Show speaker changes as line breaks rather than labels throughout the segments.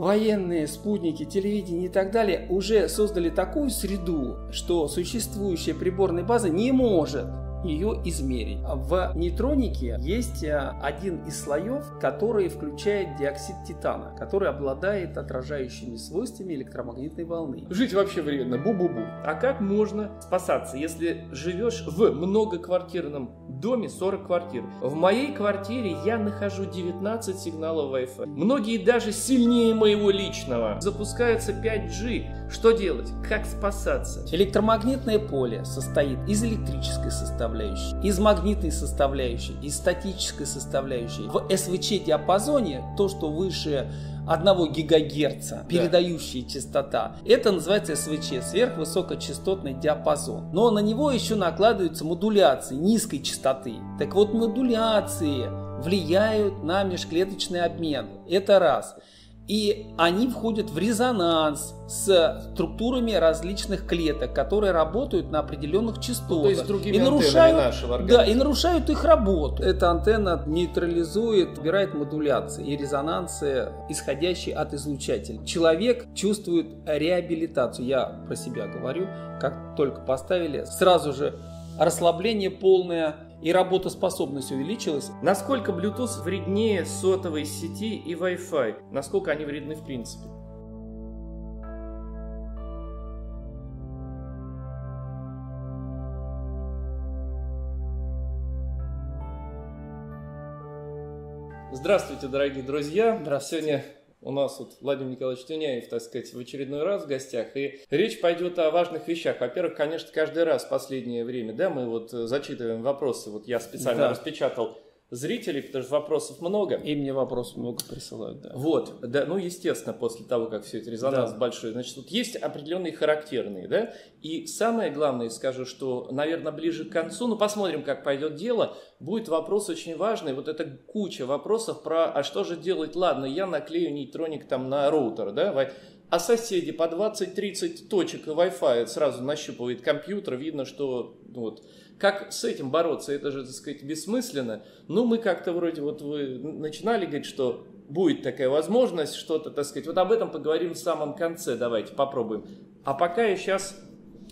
военные, спутники, телевидение и так далее уже создали такую среду, что существующая приборная база не может ее измерить. В нейтронике есть э, один из слоев, который включает диоксид титана, который обладает отражающими свойствами электромагнитной волны.
Жить вообще вредно, бу-бу-бу. А как можно спасаться, если живешь в многоквартирном доме 40 квартир? В моей квартире я нахожу 19 сигналов Wi-Fi. Многие даже сильнее моего личного. Запускается 5G. Что делать? Как спасаться?
Электромагнитное поле состоит из электрической составляющей составляющей, из магнитной составляющей, из статической составляющей. В СВЧ-диапазоне то, что выше 1 гигагерца, передающая да. частота. Это называется СВЧ, сверхвысокочастотный диапазон. Но на него еще накладываются модуляции низкой частоты. Так вот, модуляции влияют на межклеточный обмен. Это раз и они входят в резонанс с структурами различных клеток, которые работают на определенных частотах. Ну, то
есть другими и нарушают, нашего
организма. Да, и нарушают их работу. Эта антенна нейтрализует, убирает модуляции и резонансы, исходящие от излучателя. Человек чувствует реабилитацию. Я про себя говорю. Как только поставили, сразу же расслабление полное, и работоспособность увеличилась.
Насколько Bluetooth вреднее сотовой сети и Wi-Fi? Насколько они вредны в принципе? Здравствуйте, дорогие друзья!
Здравствуйте.
Сегодня у нас вот Владимир Николаевич Туняев, так сказать, в очередной раз в гостях. И речь пойдет о важных вещах. Во-первых, конечно, каждый раз в последнее время, да, мы вот зачитываем вопросы. Вот я специально да. распечатал зрителей, потому что вопросов много.
И мне вопросов много присылают, да.
Вот, да, ну, естественно, после того, как все это резонанс да. большой, значит, тут есть определенные характерные, да, и самое главное, скажу, что, наверное, ближе к концу, ну, посмотрим, как пойдет дело, будет вопрос очень важный, вот это куча вопросов про, а что же делать, ладно, я наклею нейтроник там на роутер, да, а соседи по 20-30 точек Wi-Fi сразу нащупывает компьютер, видно, что ну, вот, как с этим бороться? Это же, так сказать, бессмысленно. Ну, мы как-то вроде, вот вы начинали говорить, что будет такая возможность, что-то, так сказать. Вот об этом поговорим в самом конце, давайте попробуем. А пока я сейчас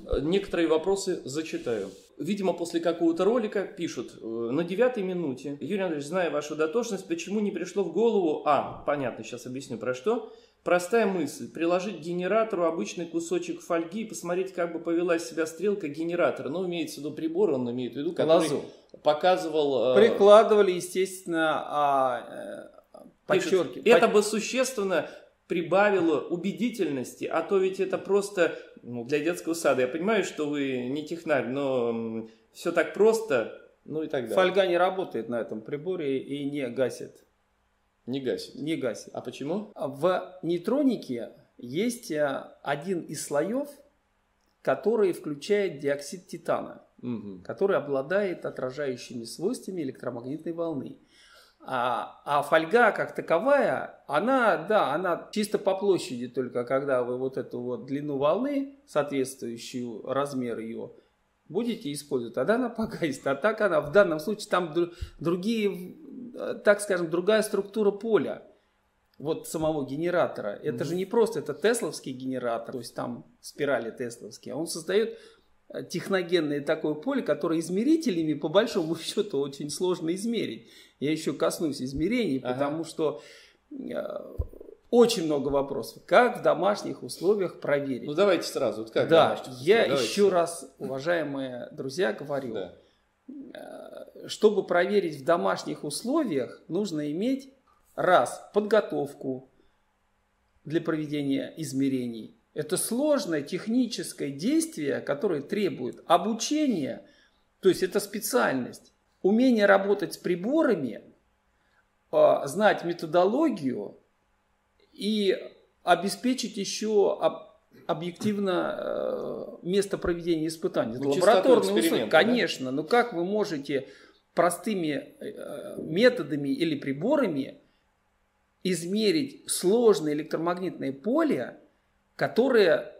э, некоторые вопросы зачитаю. Видимо, после какого-то ролика пишут, э, на девятой минуте, Юрий Андреевич, зная вашу дотошность, почему не пришло в голову, а, понятно, сейчас объясню про что, Простая мысль. Приложить к генератору обычный кусочек фольги и посмотреть, как бы повела себя стрелка генератора. Ну, имеется в виду прибор, он имеет в виду, который Лазу. показывал...
Э, Прикладывали, естественно, а,
э, подчерки. Это бы существенно прибавило убедительности, а то ведь это просто ну, для детского сада. Я понимаю, что вы не технарь, но все так просто, ну и так далее.
Фольга не работает на этом приборе и не гасит.
Не гасит.
Не гасит.
А почему?
В нейтронике есть э, один из слоев, который включает диоксид титана, угу. который обладает отражающими свойствами электромагнитной волны. А, а фольга как таковая, она, да, она чисто по площади только, когда вы вот эту вот длину волны, соответствующую размер ее, будете использовать, тогда она погасит. А так она в данном случае там другие так скажем, другая структура поля вот самого генератора. Это mm-hmm. же не просто, это тесловский генератор, то есть там спирали тесловские, а он создает э, техногенное такое поле, которое измерителями по большому счету очень сложно измерить. Я еще коснусь измерений, ага. потому что э, очень много вопросов. Как в домашних условиях проверить?
Ну давайте сразу. Вот как
да, я давайте. еще раз, уважаемые друзья, говорю. Да чтобы проверить в домашних условиях, нужно иметь раз подготовку для проведения измерений. Это сложное техническое действие, которое требует обучения, то есть это специальность, умение работать с приборами, а, знать методологию и обеспечить еще объективно э, место проведения испытаний. Ну, Лабораторные условия, конечно, но как вы можете простыми э, методами или приборами измерить сложное электромагнитное поле, которое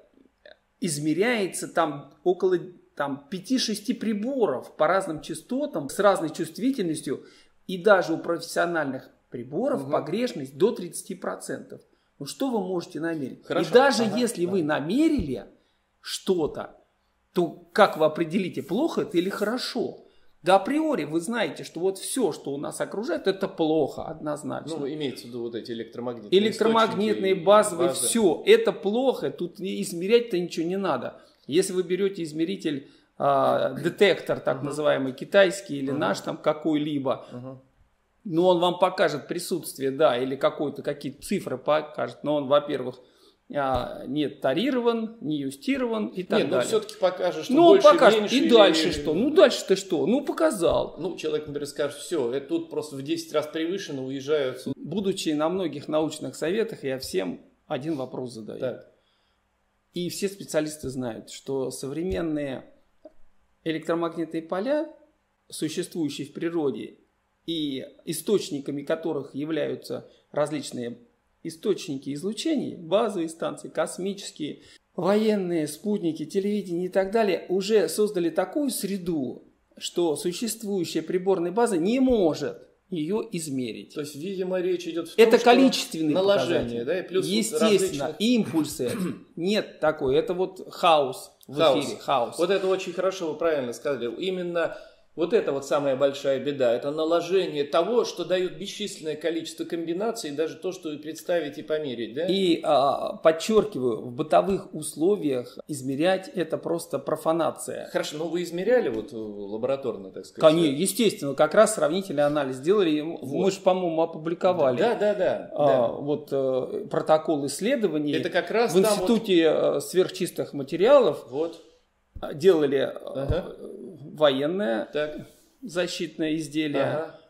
измеряется там около там, 5-6 приборов по разным частотам с разной чувствительностью и даже у профессиональных приборов угу. погрешность до 30%. Ну что вы можете намерить?
Хорошо.
И даже
Ага,
если
да.
вы намерили что-то, то как вы определите, плохо это или хорошо? Да априори вы знаете, что вот все, что у нас окружает, это плохо однозначно.
Ну, имеется в виду вот эти электромагнитные
Электромагнитные, базовые,
базы.
все, это плохо, тут измерять-то ничего не надо. Если вы берете измеритель, а, детектор так называемый, китайский или наш там какой-либо,
Мгм.
ну он вам покажет присутствие, да, или какой-то, какие-то цифры покажет, но он, во-первых, не тарирован, не юстирован и так
Нет, ну
далее.
все-таки покажет, что
ну,
больше,
покажет,
меньше
и
или-
дальше что? Ну, дальше-то что? Ну, показал.
Ну, человек, например, скажет, все, это тут просто в 10 раз превышено, уезжаю отсюда.
Будучи на многих научных советах, я всем один вопрос задаю.
Так.
И все специалисты знают, что современные электромагнитные поля, существующие в природе, и источниками которых являются различные источники излучений, базовые станции, космические, военные, спутники, телевидение и так далее, уже создали такую среду, что существующая приборная база не может ее измерить.
То есть, видимо, речь идет в том,
Это количественные
наложение,
показатели.
да, и плюс
Естественно,
различных-
импульсы нет такой. Это вот хаос в
Хаос.
эфире. Хаос.
Вот это очень хорошо, вы правильно сказали. Именно вот это вот самая большая беда. Это наложение того, что дают бесчисленное количество комбинаций, даже то, что и представить и померить, да?
И а, подчеркиваю, в бытовых условиях измерять это просто профанация.
Хорошо, но вы измеряли вот э, лабораторно, так сказать?
Конечно, естественно, как раз сравнительный анализ сделали. и Мы же, по-моему, опубликовали
Да, да, да.
а,
да.
вот э, протокол исследований.
Это как раз
в
там вот-
институте э, сверхчистых материалов
Вот,
делали э,
Ага.
Военное
так.
защитное изделие.
Ага.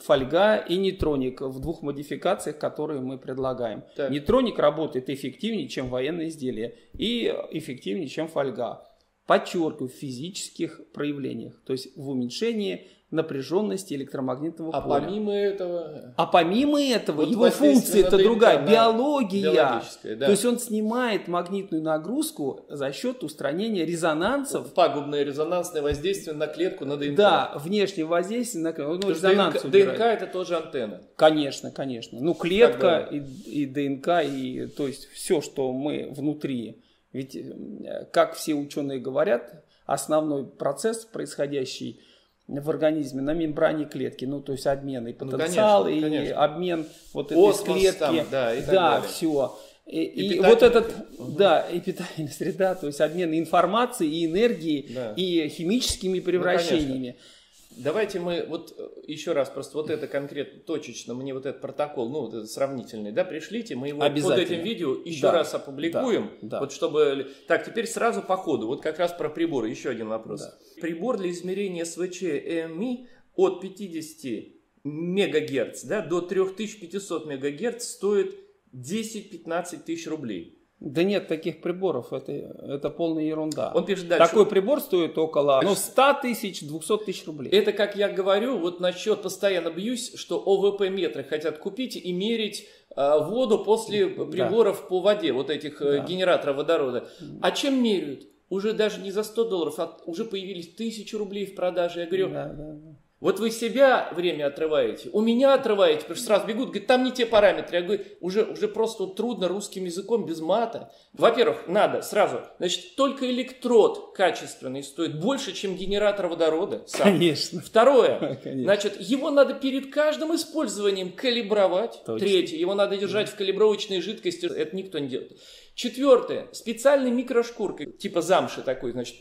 фольга и нейтроник в двух модификациях, которые мы предлагаем.
Так.
Нейтроник работает эффективнее, чем военное изделие, и эффективнее, чем фольга. Подчеркиваю, в физических проявлениях, то есть в уменьшении напряженности электромагнитного
А
поля.
помимо этого...
А помимо этого,
Вот
его функция это другая, биология.
да.
То есть он снимает магнитную нагрузку за счет устранения резонансов
Пагубное резонансное воздействие на клетку, на ДНК.
да, внешнее воздействие на ну,
Потому что
резонанс
ДНК,
убирает.
ДНК это тоже антенна.
Конечно, конечно. Ну, клетка и, и ДНК, и то есть все, что мы внутри. Ведь, э, как все ученые говорят, основной процесс, происходящий в организме на мембране клетки, ну, то есть обмен и потенциал,
конечно,
и
конечно.
обмен вот этой
Осмос
клетки.
там, да, и так
да,
далее.
все. И,
И
и вот этот,
среда.
да, и питательная среда, то есть обмен информацией и энергией,
Да.
и химическими превращениями.
Давайте мы вот э, еще раз просто вот это конкретно, точечно, мне вот этот протокол, ну вот этот сравнительный, да, пришлите, мы его под этим видео еще
Да,
раз опубликуем,
да, да.
вот чтобы... Так, теперь сразу по ходу, вот как раз про приборы, еще один вопрос.
Да.
Прибор для измерения СВЧ ЭМИ от 50 мегагерц да, до 3500 мегагерц стоит 10-15 тысяч рублей.
Да нет таких приборов, это, это полная ерунда.
Он пишет дальше.
Такой прибор стоит около ну, 100 тысяч, 200 тысяч рублей.
Это, как я говорю, вот насчет постоянно бьюсь, что ОВП метры хотят купить и мерить а, воду после приборов по воде, вот этих э,
Да.
генераторов водорода. А чем меряют? Уже даже не за 100 долларов, а уже появились тысячи рублей в продаже. Я говорю,
Да, да, да.
Вот вы себя время отрываете, у меня отрываете, потому что сразу бегут, говорят, там не те параметры. Я говорю, уже, уже просто трудно русским языком без мата. Во-первых, надо сразу, значит, только электрод качественный стоит больше, чем генератор водорода. сам.
Конечно.
Второе,
Конечно.
значит, его надо перед каждым использованием калибровать.
Точно.
Третье, его надо держать в калибровочной жидкости, это никто не делает. Четвертое, специальной микрошкуркой, типа замши такой, значит,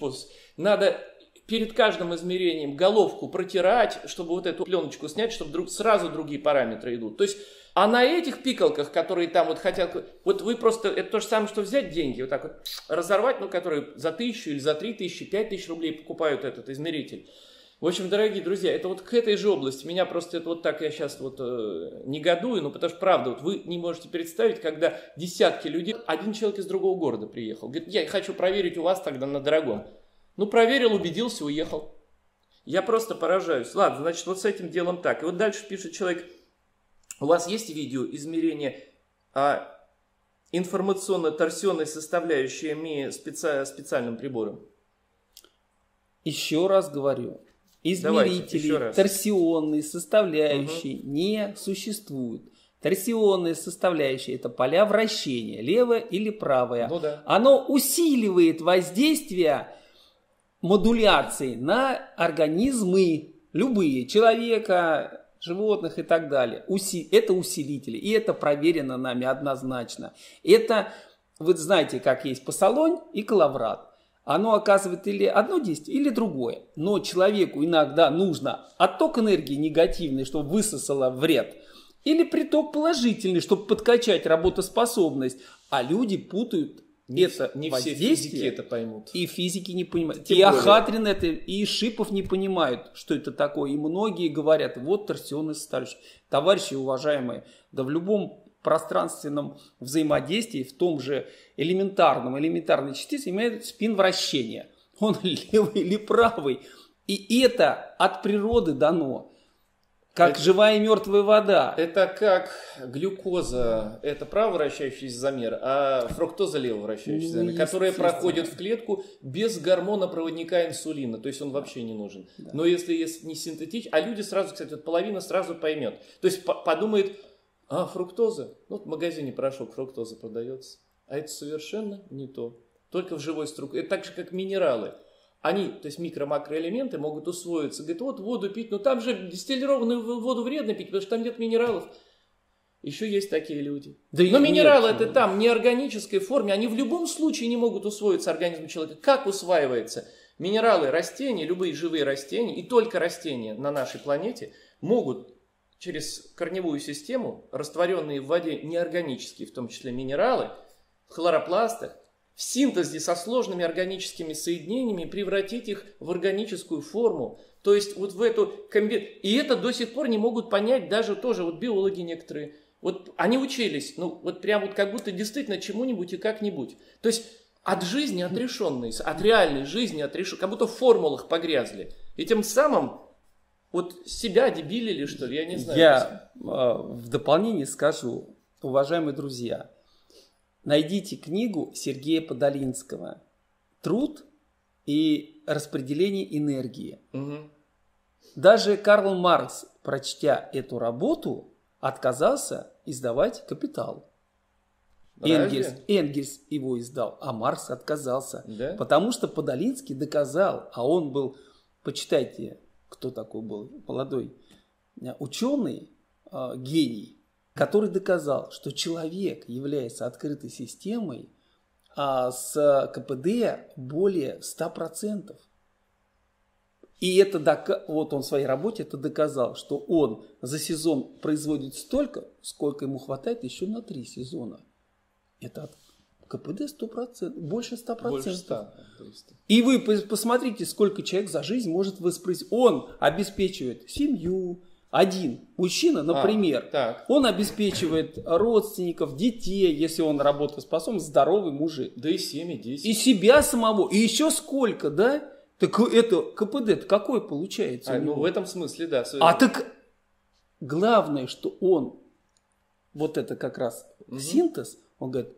надо перед каждым измерением головку протирать, чтобы вот эту пленочку снять, чтобы друг- сразу другие параметры идут. То есть, а на этих пикалках, которые там вот хотят, вот вы просто, это то же самое, что взять деньги, вот так вот разорвать, ну, которые за тысячу или за три тысячи, пять тысяч рублей покупают этот измеритель. В общем, дорогие друзья, это вот к этой же области. Меня просто это вот так я сейчас вот э, негодую, ну потому что правда, вот вы не можете представить, когда десятки людей, один человек из другого города приехал, говорит, я хочу проверить у вас тогда на дорогом. Ну проверил, убедился, уехал. Я просто поражаюсь. Ладно, значит, вот с этим делом так. И вот дальше пишет человек, у вас есть видео измерения а, информационно-торсионной составляющей МИ специ- специальным прибором?
Еще раз говорю, измерителей
раз.
торсионной составляющей не существует. торсионная составляющая – это поля вращения, левое или правое.
Ну, да.
Оно усиливает воздействие модуляции на организмы любые, человека, животных и так далее. Уси... Это усилители, и это проверено нами однозначно. Это, вы знаете, как есть посолонь и коловрат. Оно оказывает или одно действие, или другое. Но человеку иногда нужно отток энергии негативный, чтобы высосало вред, или приток положительный, чтобы подкачать работоспособность. А люди путают
не,
это
не все физики это поймут.
И физики не понимают. Тем и Ахатрин это, и Шипов не понимают, что это такое. И многие говорят, вот торсионный составляющий. Товарищи уважаемые, да в любом пространственном взаимодействии, в том же элементарном, элементарной частице имеет спин вращения. Он левый или правый. И это от природы дано. Как это, живая и мертвая вода.
Это как глюкоза, это право вращающийся замер, а фруктоза лево вращающийся ну, замер, которая проходит в клетку без гормона проводника инсулина, то есть он вообще не нужен. Да. Но если есть не синтетич, а люди сразу, кстати, вот половина сразу поймет. То есть подумает, а, фруктоза, ну вот в магазине порошок фруктоза продается, а это совершенно не то. Только в живой структуре. Это так же, как минералы они, то есть микро-макроэлементы, могут усвоиться. Говорит, вот воду пить, но там же дистиллированную воду вредно пить, потому что там нет минералов. Еще есть такие люди. Да но минералы нет. это там, не органической форме, они в любом случае не могут усвоиться организмом человека. Как усваивается? Минералы растения, любые живые растения, и только растения на нашей планете могут через корневую систему, растворенные в воде неорганические, в том числе минералы, в хлоропластах, в синтезе со сложными органическими соединениями превратить их в органическую форму. То есть вот в эту комби... И это до сих пор не могут понять даже тоже вот биологи некоторые. Вот они учились, ну вот прям вот как будто действительно чему-нибудь и как-нибудь. То есть от жизни отрешенные, от реальной жизни отрешенные, как будто в формулах погрязли. И тем самым вот себя дебилили, что ли, я не знаю.
Я э, в дополнение скажу, уважаемые друзья, Найдите книгу Сергея Подолинского «Труд и распределение энергии». Угу. Даже Карл Маркс, прочтя эту работу, отказался издавать «Капитал». Энгельс, Энгельс его издал, а Маркс отказался. Да? Потому что Подолинский доказал, а он был, почитайте, кто такой был, молодой ученый, а, гений, который доказал, что человек является открытой системой а с КПД более 100%. И это дока... вот он в своей работе это доказал, что он за сезон производит столько, сколько ему хватает еще на три сезона. Это от КПД 100%, больше 100%. Больше 100. И вы посмотрите, сколько человек за жизнь может воспроизвести. Он обеспечивает семью, один мужчина, например, а, он обеспечивает родственников, детей, если он работоспособен, здоровый мужик.
Да и семьи, десять.
И себя самого. И еще сколько, да? Так это КПД какой получается?
А, ну в этом смысле, да.
А так главное, что он, вот это как раз угу. синтез, он говорит,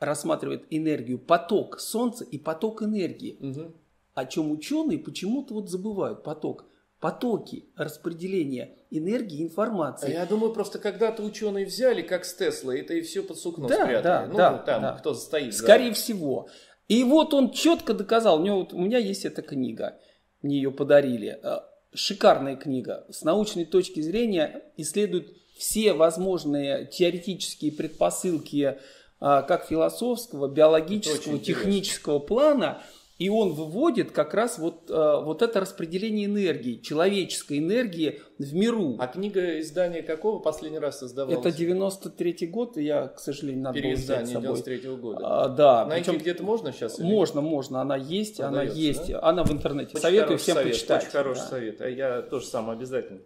рассматривает энергию, поток солнца и поток энергии. Угу. О чем ученые почему-то вот забывают поток потоки распределения энергии и информации.
А я думаю, просто когда-то ученые взяли, как с Теслой, это и все под сукно
да,
спрятали.
Да,
ну,
да,
там,
да.
кто стоит.
Скорее да. всего. И вот он четко доказал, у, него, вот, у меня есть эта книга, мне ее подарили. Э, шикарная книга. С научной точки зрения исследует все возможные теоретические предпосылки э, как философского, биологического, технического плана – и он выводит как раз вот, э, вот это распределение энергии, человеческой энергии в миру.
А книга издания какого последний раз создавалась?
Это 93-й год, я, к сожалению, надо
Переиздание 93-го года.
А, да.
Найти Причем, где-то можно сейчас?
Или? Можно, можно, она есть, Продается, она есть, да? она в интернете. Очень Советую всем
совет,
почитать.
Очень хороший да. совет, а я тоже сам обязательно.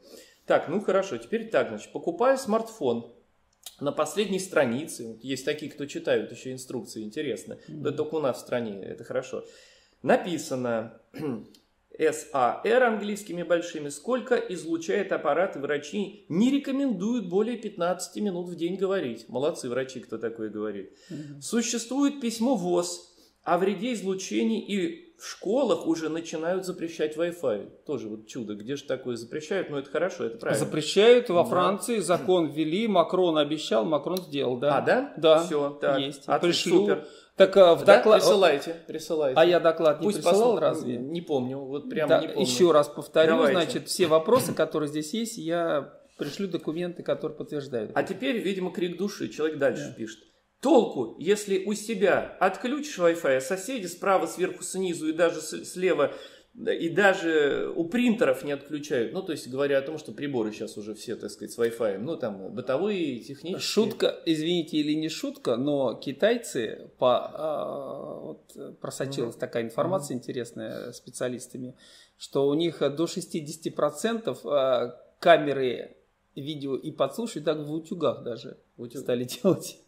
Так, ну хорошо, теперь так, значит, покупаю смартфон, на последней странице, есть такие, кто читают еще инструкции, интересно, mm-hmm. это только у нас в стране, это хорошо написано САР английскими большими, сколько излучает аппарат, врачи не рекомендуют более 15 минут в день говорить. Молодцы врачи, кто такое говорит. Угу. Существует письмо ВОЗ о вреде излучений и в школах уже начинают запрещать Wi-Fi. Тоже вот чудо. Где же такое запрещают? Ну, это хорошо, это правильно.
Запрещают во Франции, закон ввели, Макрон обещал, Макрон сделал, да.
А, да?
Да.
Все, так.
Есть.
Отлично,
Пришлю.
Супер.
Так а, в
Да?
доклад...
Присылайте, присылайте.
А я доклад не
Пусть
присылал
посмотрим.
разве?
Не помню, вот прямо
Да,
не помню.
еще раз повторю,
Давайте.
значит, все вопросы, которые здесь есть, я пришлю документы, которые подтверждают.
А теперь, видимо, крик души. Человек дальше пишет. Толку, если у себя отключишь Wi-Fi, а соседи справа, сверху, снизу и даже слева, да, и даже у принтеров не отключают. Ну, то есть говоря о том, что приборы сейчас уже все, так сказать, с Wi-Fi. Ну, там, бытовые, технические.
Шутка, извините, или не шутка, но китайцы, по, а, вот, просочилась такая информация интересная специалистами, что у них до 60% а, камеры видео и подслушивают так в утюгах даже
Утюг.
стали делать.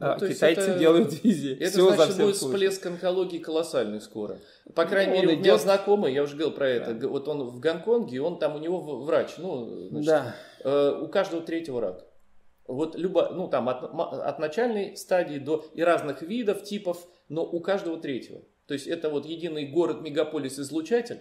Ну,
китайцы
это-
делают везде.
Это
за
значит, будет
слушают.
всплеск онкологии колоссальный скоро. По крайней
Ну,
мере,
он
у меня
идет.
знакомый, я уже говорил про это, г- вот он в Гонконге, он там, у него врач, ну, значит,
Да.
Э, у каждого третьего рак. Вот любо, ну там от, от начальной стадии до и разных видов, типов, но у каждого третьего. То есть это вот единый город-мегаполис-излучатель.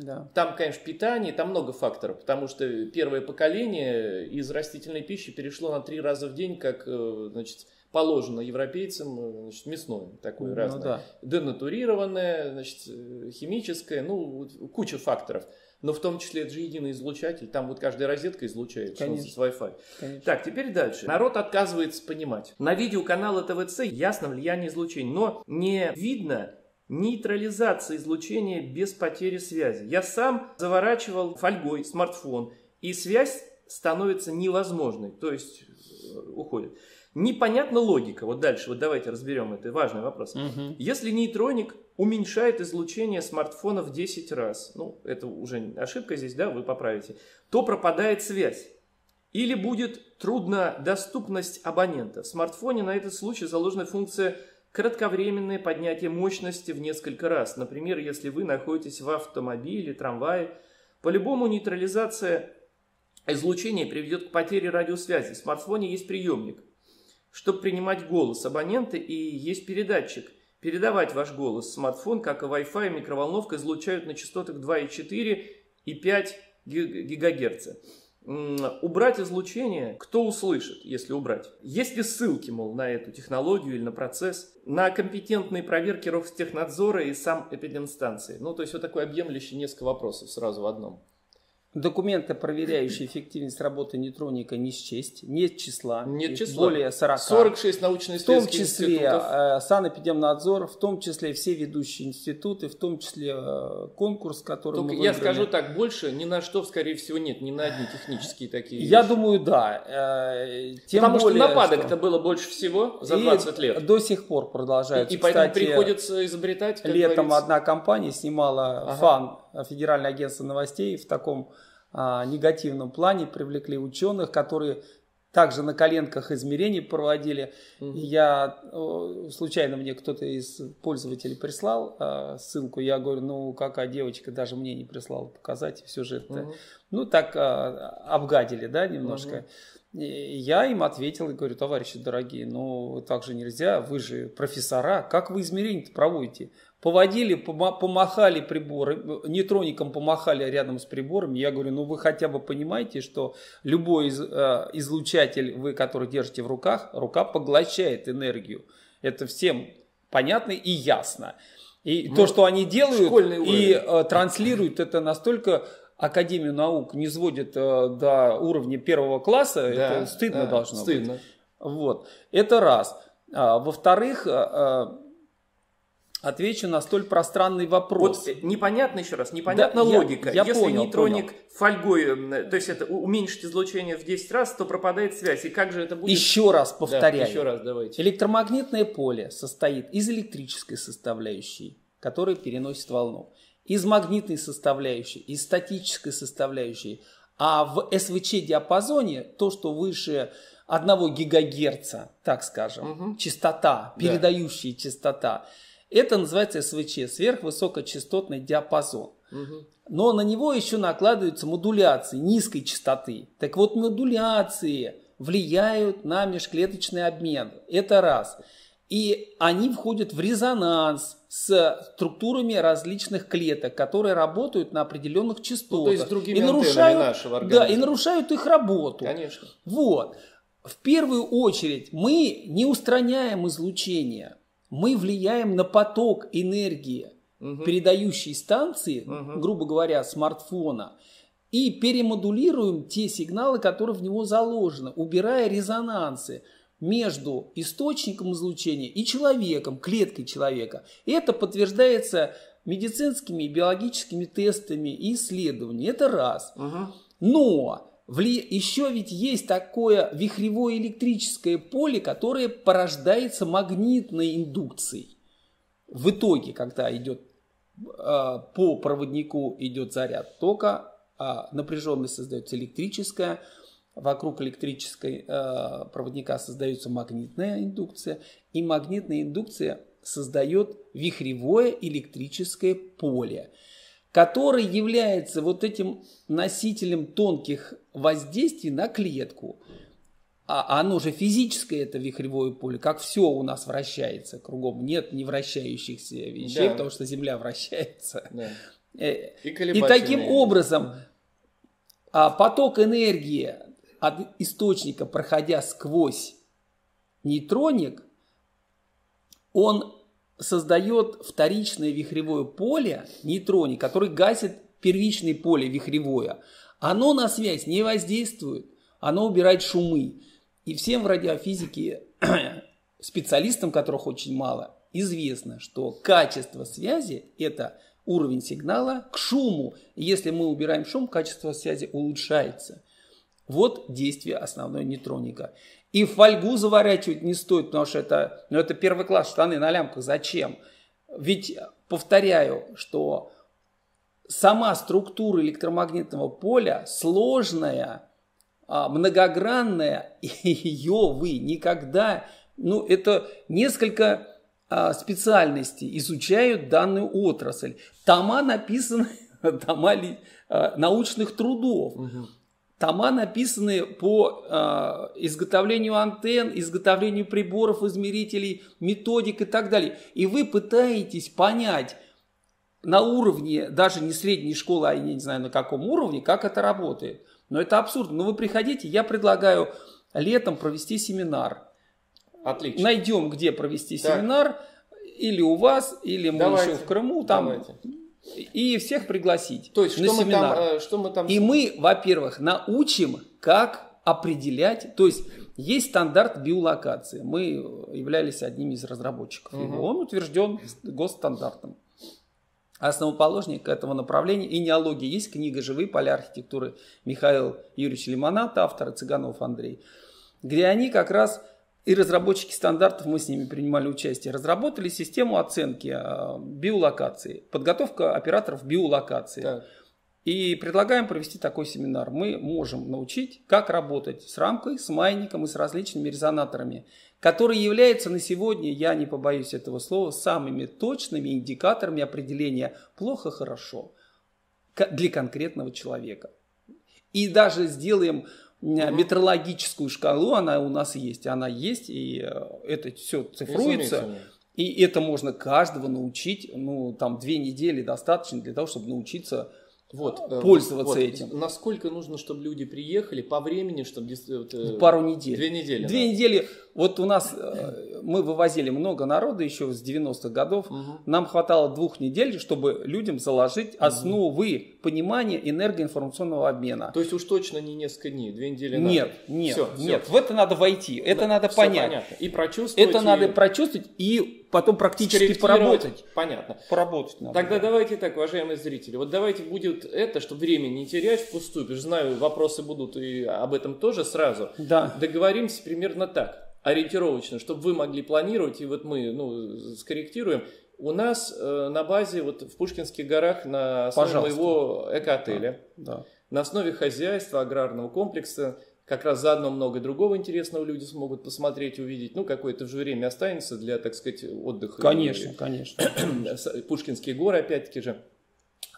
Да.
Там, конечно, питание, там много факторов, потому что первое поколение из растительной пищи перешло на три раза в день, как э, значит, положено европейцам, э, значит, мясное такое
Ну
разное
да.
денатурированное, значит, э, химическое, ну, куча факторов. Но в том числе это же единый излучатель, там вот каждая розетка излучает
Конечно.
с Wi-Fi.
Конечно.
Так, теперь дальше. Народ отказывается понимать. На видеоканала ТВЦ ясно влияние излучения, но не видно нейтрализации излучения без потери связи. Я сам заворачивал фольгой смартфон, и связь становится невозможной, то есть э, уходит. Непонятна логика. Вот дальше, вот давайте разберем это, важный вопрос.
Мгм.
Если нейтроник уменьшает излучение смартфона в 10 раз, ну, это уже ошибка здесь, да, вы поправите, то пропадает связь. Или будет труднодоступность абонента. В смартфоне на этот случай заложена функция кратковременное поднятие мощности в несколько раз. Например, если вы находитесь в автомобиле, трамвае, по-любому нейтрализация излучения приведет к потере радиосвязи. В смартфоне есть приемник, чтобы принимать голос абонента и есть передатчик. Передавать ваш голос. Смартфон, как и Wi-Fi и микроволновка, излучают на частотах 2,4 и 5 ги- ГГц. Убрать излучение, кто услышит, если убрать? Есть ли ссылки, мол, на эту технологию или на процесс? На компетентные проверки Ростехнадзора и сам эпидемстанции. Ну, то есть вот такой объемлющий несколько вопросов сразу в одном.
Документы, проверяющие эффективность работы нейтроника, не счесть. Нет числа.
Нет числа.
Более 40.
46
В том числе
институтов.
э, Санэпидемнадзор, в том числе все ведущие институты, в том числе э, конкурс, который
Только
мы
я
выиграли.
скажу так, больше ни на что, скорее всего, нет, ни на одни технические такие
Я
вещи.
думаю, да. Э, Тем
Потому
более,
что нападок-то
что-
было больше всего за
И
20 лет.
До сих пор продолжается.
И, и поэтому
Кстати,
приходится изобретать,
Летом
говорится.
одна компания снимала
Ага.
фан Федеральное агентство новостей в таком а, негативном плане, привлекли ученых, которые также на коленках измерений проводили. И Я случайно мне кто-то из пользователей прислал а, ссылку. Я говорю, ну какая девочка даже мне не прислала показать сюжет.
Мгм.
Ну так а, обгадили, да, немножко. И я им ответил и говорю, товарищи дорогие, ну так же нельзя, вы же профессора, как вы измерения проводите? Поводили, пома- помахали приборы, нейтроником помахали рядом с приборами. Я говорю, ну вы хотя бы понимаете, что любой из- э, излучатель, вы который держите в руках, рука поглощает энергию. Это всем понятно и ясно. И
Ну,
то, что они делают и э, транслируют это настолько Академию наук не сводит э, до уровня первого класса,
Да,
это стыдно
да,
должно
стыдно.
быть. Вот. Это раз. А, во-вторых, э, э, отвечу на столь пространный вопрос.
Вот непонятно еще раз, непонятна
Да, я-
логика.
я
Если
понял,
нейтроник фольгой, э, то есть это уменьшить излучение в 10 раз, то пропадает связь. И как же это будет?
Еще раз
Да,
повторяю.
еще раз давайте.
Электромагнитное поле состоит из электрической составляющей, которая переносит волну, из магнитной составляющей, из статической составляющей. А в СВЧ-диапазоне то, что выше 1 гигагерца, так скажем,
Мгм.
частота,
Да.
передающая частота, это называется СВЧ, сверхвысокочастотный диапазон.
Мгм.
Но на него еще накладываются модуляции низкой частоты. Так вот, модуляции влияют на межклеточный обмен. Это раз. И они входят в резонанс с структурами различных клеток, которые работают на определенных частотах. Ну, то есть
другими и нарушают, нашего
организма. Да, и нарушают их работу.
Конечно.
Вот. В первую очередь мы не устраняем излучение, мы влияем на поток энергии угу. передающей станции, угу. грубо говоря, смартфона, и перемодулируем те сигналы, которые в него заложены, убирая резонансы между источником излучения и человеком, клеткой человека. И это подтверждается медицинскими и биологическими тестами и исследованиями. Это раз.
Угу.
Но Вли... Еще ведь есть такое вихревое электрическое поле, которое порождается магнитной индукцией. В итоге, когда идет э, по проводнику идет заряд тока, а напряженность создается электрическая, вокруг электрической э, проводника создается магнитная индукция, и магнитная индукция создает вихревое электрическое поле который является вот этим носителем тонких воздействий на клетку. А оно же физическое, это вихревое поле, как все у нас вращается кругом. Нет не вращающихся вещей, да. потому что Земля вращается. Да. Э, и, и таким образом а поток энергии от источника, проходя сквозь нейтроник, он создает вторичное вихревое поле нейтроне, который гасит первичное поле вихревое. Оно на связь не воздействует, оно убирает шумы. И всем в радиофизике, специалистам, которых очень мало, известно, что качество связи – это уровень сигнала к шуму. Если мы убираем шум, качество связи улучшается. Вот действие основной нейтроника. И фольгу заворачивать не стоит, потому что это, ну, это первый класс, штаны на лямках. Зачем? Ведь, повторяю, что сама структура электромагнитного поля сложная, а, многогранная, и ее вы никогда, ну, это несколько а, специальностей изучают данную отрасль. Тома написаны, тома а, научных трудов. Угу тома написаны по э, изготовлению антенн, изготовлению приборов, измерителей, методик и так далее. И вы пытаетесь понять на уровне, даже не средней школы, а я не знаю на каком уровне, как это работает. Но это абсурдно. Но вы приходите, я предлагаю летом провести семинар.
Отлично.
Найдем, где провести так. семинар. Или у вас, или мы Давайте. еще в Крыму. Там Давайте и всех пригласить.
То есть, что, мы там, э, что мы там...
И мы, во-первых, научим, как определять, то есть есть стандарт биолокации. Мы являлись одними из разработчиков. Угу. Он утвержден госстандартом. Основоположник этого направления и неологии. Есть книга «Живые поля архитектуры» Михаил Юрьевич Лимонат, автор, Цыганов Андрей, где они как раз и разработчики стандартов, мы с ними принимали участие, разработали систему оценки а, биолокации, подготовка операторов биолокации. Так. И предлагаем провести такой семинар. Мы можем научить, как работать с рамкой, с майником и с различными резонаторами, которые являются на сегодня, я не побоюсь этого слова, самыми точными индикаторами определения плохо-хорошо для конкретного человека. И даже сделаем. Метрологическую шкалу, она у нас есть, она есть, и э, это все цифруется. И это можно каждого научить, ну, там, две недели достаточно для того, чтобы научиться вот, э, пользоваться вот, этим.
Насколько нужно, чтобы люди приехали по времени, чтобы...
Вот, Пару недель.
Две недели.
Две да. недели. Вот у нас, э, мы вывозили много народа еще с 90-х годов. Угу. Нам хватало двух недель, чтобы людям заложить угу. основы понимания энергоинформационного обмена.
То есть уж точно не несколько дней, две недели
надо. Нет, нет, все, нет. Все. В это надо войти, это да, надо понять. Понятно.
И прочувствовать.
Это и... надо прочувствовать и потом практически поработать.
Понятно.
Поработать
надо. Тогда давайте так, уважаемые зрители, вот давайте будет это, чтобы время не терять впустую, потому что знаю, вопросы будут и об этом тоже сразу.
Да.
Договоримся примерно так ориентировочно, чтобы вы могли планировать, и вот мы ну, скорректируем. У нас э, на базе, вот в Пушкинских горах, на основе Пожалуйста. моего эко-отеля,
да, да.
на основе хозяйства, аграрного комплекса, как раз заодно много другого интересного люди смогут посмотреть, увидеть. Ну, какое-то же время останется для, так сказать, отдыха.
Конечно, конечно.
Пушкинские горы, опять-таки же.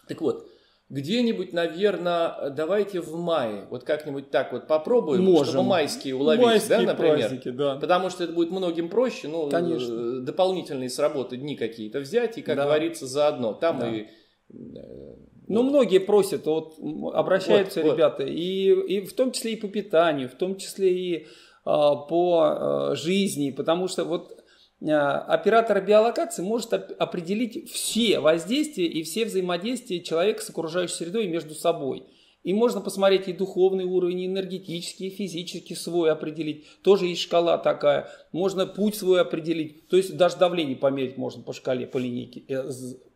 Так вот, где-нибудь, наверное, давайте в мае, вот как-нибудь так вот попробуем,
Можем.
чтобы майские уловить,
Майские
да, например.
праздники, да.
Потому что это будет многим проще, ну,
Конечно.
э, дополнительные с работы дни какие-то взять и, как
Да.
говорится, заодно. Там
Да.
и
Ну, многие просят, вот обращаются
Вот, вот.
ребята, и, и в том числе и по питанию, в том числе и а, по а, жизни, потому что вот а, оператор биолокации может оп- определить все воздействия и все взаимодействия человека с окружающей средой и между собой. И можно посмотреть и духовный уровень, и энергетический, и физический свой определить. Тоже есть шкала такая. Можно путь свой определить. То есть даже давление померить можно по шкале, по линейке.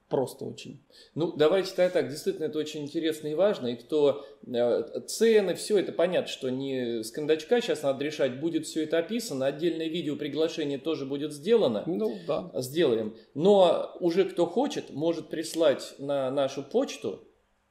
Просто очень.
Ну, давайте тогда так, действительно, это очень интересно и важно, и кто э, цены, все это понятно, что не с кондачка сейчас надо решать, будет все это описано, отдельное видео приглашение тоже будет сделано,
Ну да.
сделаем, но уже кто хочет, может прислать на нашу почту,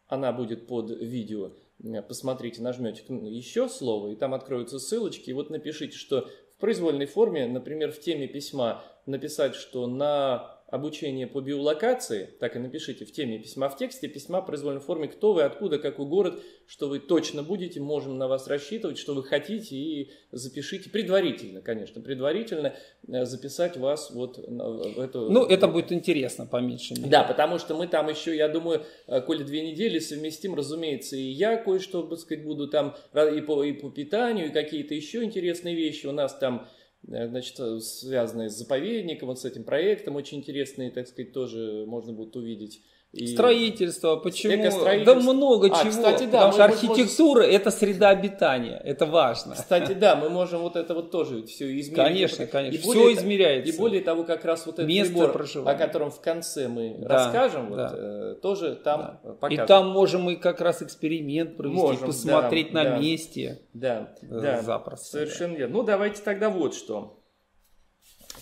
она будет под видео, Э, посмотрите, нажмете еще слово, и там откроются ссылочки, и вот напишите, что в произвольной форме, например, в теме письма написать, что на обучение по биолокации, так и напишите в теме письма в тексте, письма в произвольной форме, кто вы, откуда, какой город, что вы точно будете, можем на вас рассчитывать, что вы хотите, и запишите предварительно, конечно, предварительно э, записать вас вот в эту...
Ну, это будет интересно, по меньшей мере.
Да, потому что мы там еще, я думаю, э, коли две недели совместим, разумеется, и я кое-что, так сказать, буду там и по, и по питанию, и какие-то еще интересные вещи. У нас там, значит, э, связанные с заповедником, вот с этим проектом, очень интересные, так сказать, тоже можно будет увидеть. И-
Строительство, почему? Да много
А,
чего.
кстати, да,
Потому что архитектура это среда обитания. Это важно.
Кстати, да, мы можем вот это вот тоже все измерить.
Конечно, конечно.
И
Все
более-
измеряется.
И более того, как раз вот этот
Место
прибор,
проживания.
о котором в конце мы
Да,
расскажем, вот,
да.
э, тоже там
И
покажем.
там можем мы как раз эксперимент провести,
Можем,
посмотреть
да,
на
да.
месте.
Да,
Э,
да,
запросто,
Совершенно верно. Ну, давайте тогда вот что.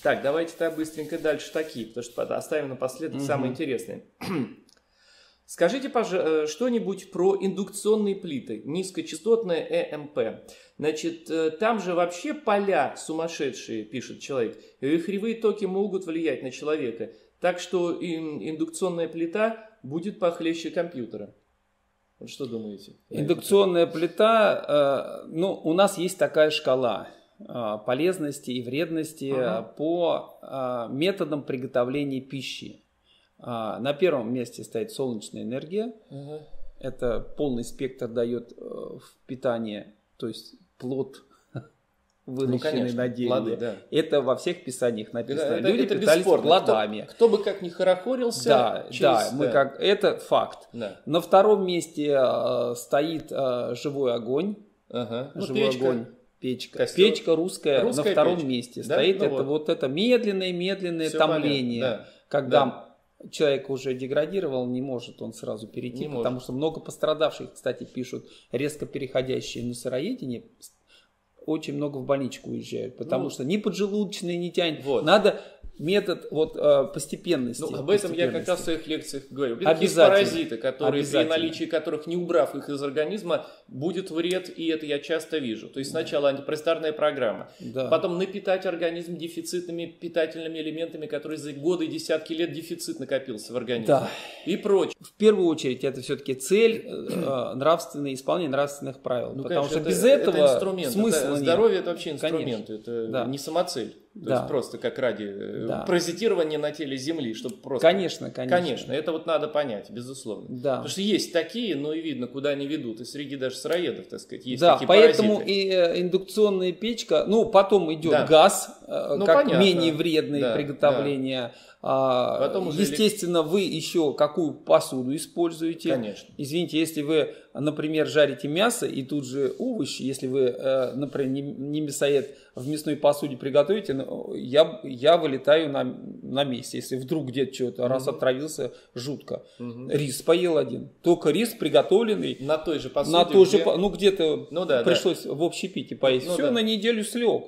Так, давайте тогда быстренько дальше такие, потому что оставим напоследок
Мгм.
самое интересное. Скажите, пожалуйста, что-нибудь про индукционные плиты, низкочастотное ЭМП. Значит, э, там же вообще поля сумасшедшие, пишет человек. Вихревые токи могут влиять на человека. Так что ин- индукционная плита будет похлеще компьютера. Вот что думаете?
Индукционная плита, э, ну, у нас есть такая шкала э, полезности и вредности
Ага.
э, по э, методам приготовления пищи. А, На первом месте стоит солнечная энергия.
Ага.
Это полный спектр дает э, в питание, то есть плод, выращенный
Ну,
на дереве.
плоды, да.
Это во всех писаниях написано.
Это-
Люди
это
питались
бесспорно.
плодами.
Кто, кто бы как ни хорохорился,
Да,
через-
да, мы как это факт.
Да.
На втором месте э, стоит э, живой огонь,
Ага. Ну,
живой
печка.
огонь, печка,
Костер.
печка русская,
Русская
на втором
печь.
месте
Да?
стоит.
Ну
это
вот.
вот. это медленное медленное
Всё
томление,
понятно, да.
когда человек уже деградировал, не может он сразу перейти,
Не
потому
может.
что много пострадавших, кстати, пишут, резко переходящие на сыроедение, очень много в больничку уезжают, потому
Ну,
что ни поджелудочные не тянет.
Вот.
Надо метод вот э, постепенности.
Ну, об этом я как раз в своих лекциях говорю. Это
Обязательно.
паразиты, которые при наличии которых, не убрав их из организма, будет вред, и это я часто вижу. То есть сначала антипростарная программа,
Да.
потом напитать организм дефицитными питательными элементами, которые за годы и десятки лет дефицит накопился в организме.
Да.
И прочее.
В первую очередь это все-таки цель э, нравственное исполнение нравственных правил,
Ну,
потому
конечно,
что
это-
без
это
этого
инструмент.
смысла
Это-
нет.
Здоровье это вообще
Конечно.
инструмент, это
Да.
не самоцель. То
Да.
есть просто как ради э,
Да.
паразитирования на теле Земли, чтобы просто...
Конечно, конечно.
Конечно, это вот надо понять, безусловно.
Да.
Потому что есть такие, но и видно, куда они ведут. И среди даже сыроедов, так сказать, есть
да,
такие
поэтому
паразиты.
и э, индукционная печка, ну потом идет
Да.
газ, э,
Ну,
как
понятно.
менее вредное
Да,
приготовление. А,
Потом уже
естественно, вы еще какую посуду используете?
Конечно.
Извините, если вы, например, жарите мясо и тут же овощи, если вы, э, например, не, мясоед в мясной посуде приготовите, ну, я, я вылетаю на, на месте. Если вдруг где-то что-то, раз отравился, жутко. Рис поел один. Только рис приготовленный
На той же посуде.
на то же,
где-
по- ну где-то
Ну да, да.
пришлось в общепите поесть.
Ну
Все
да.
на неделю слег.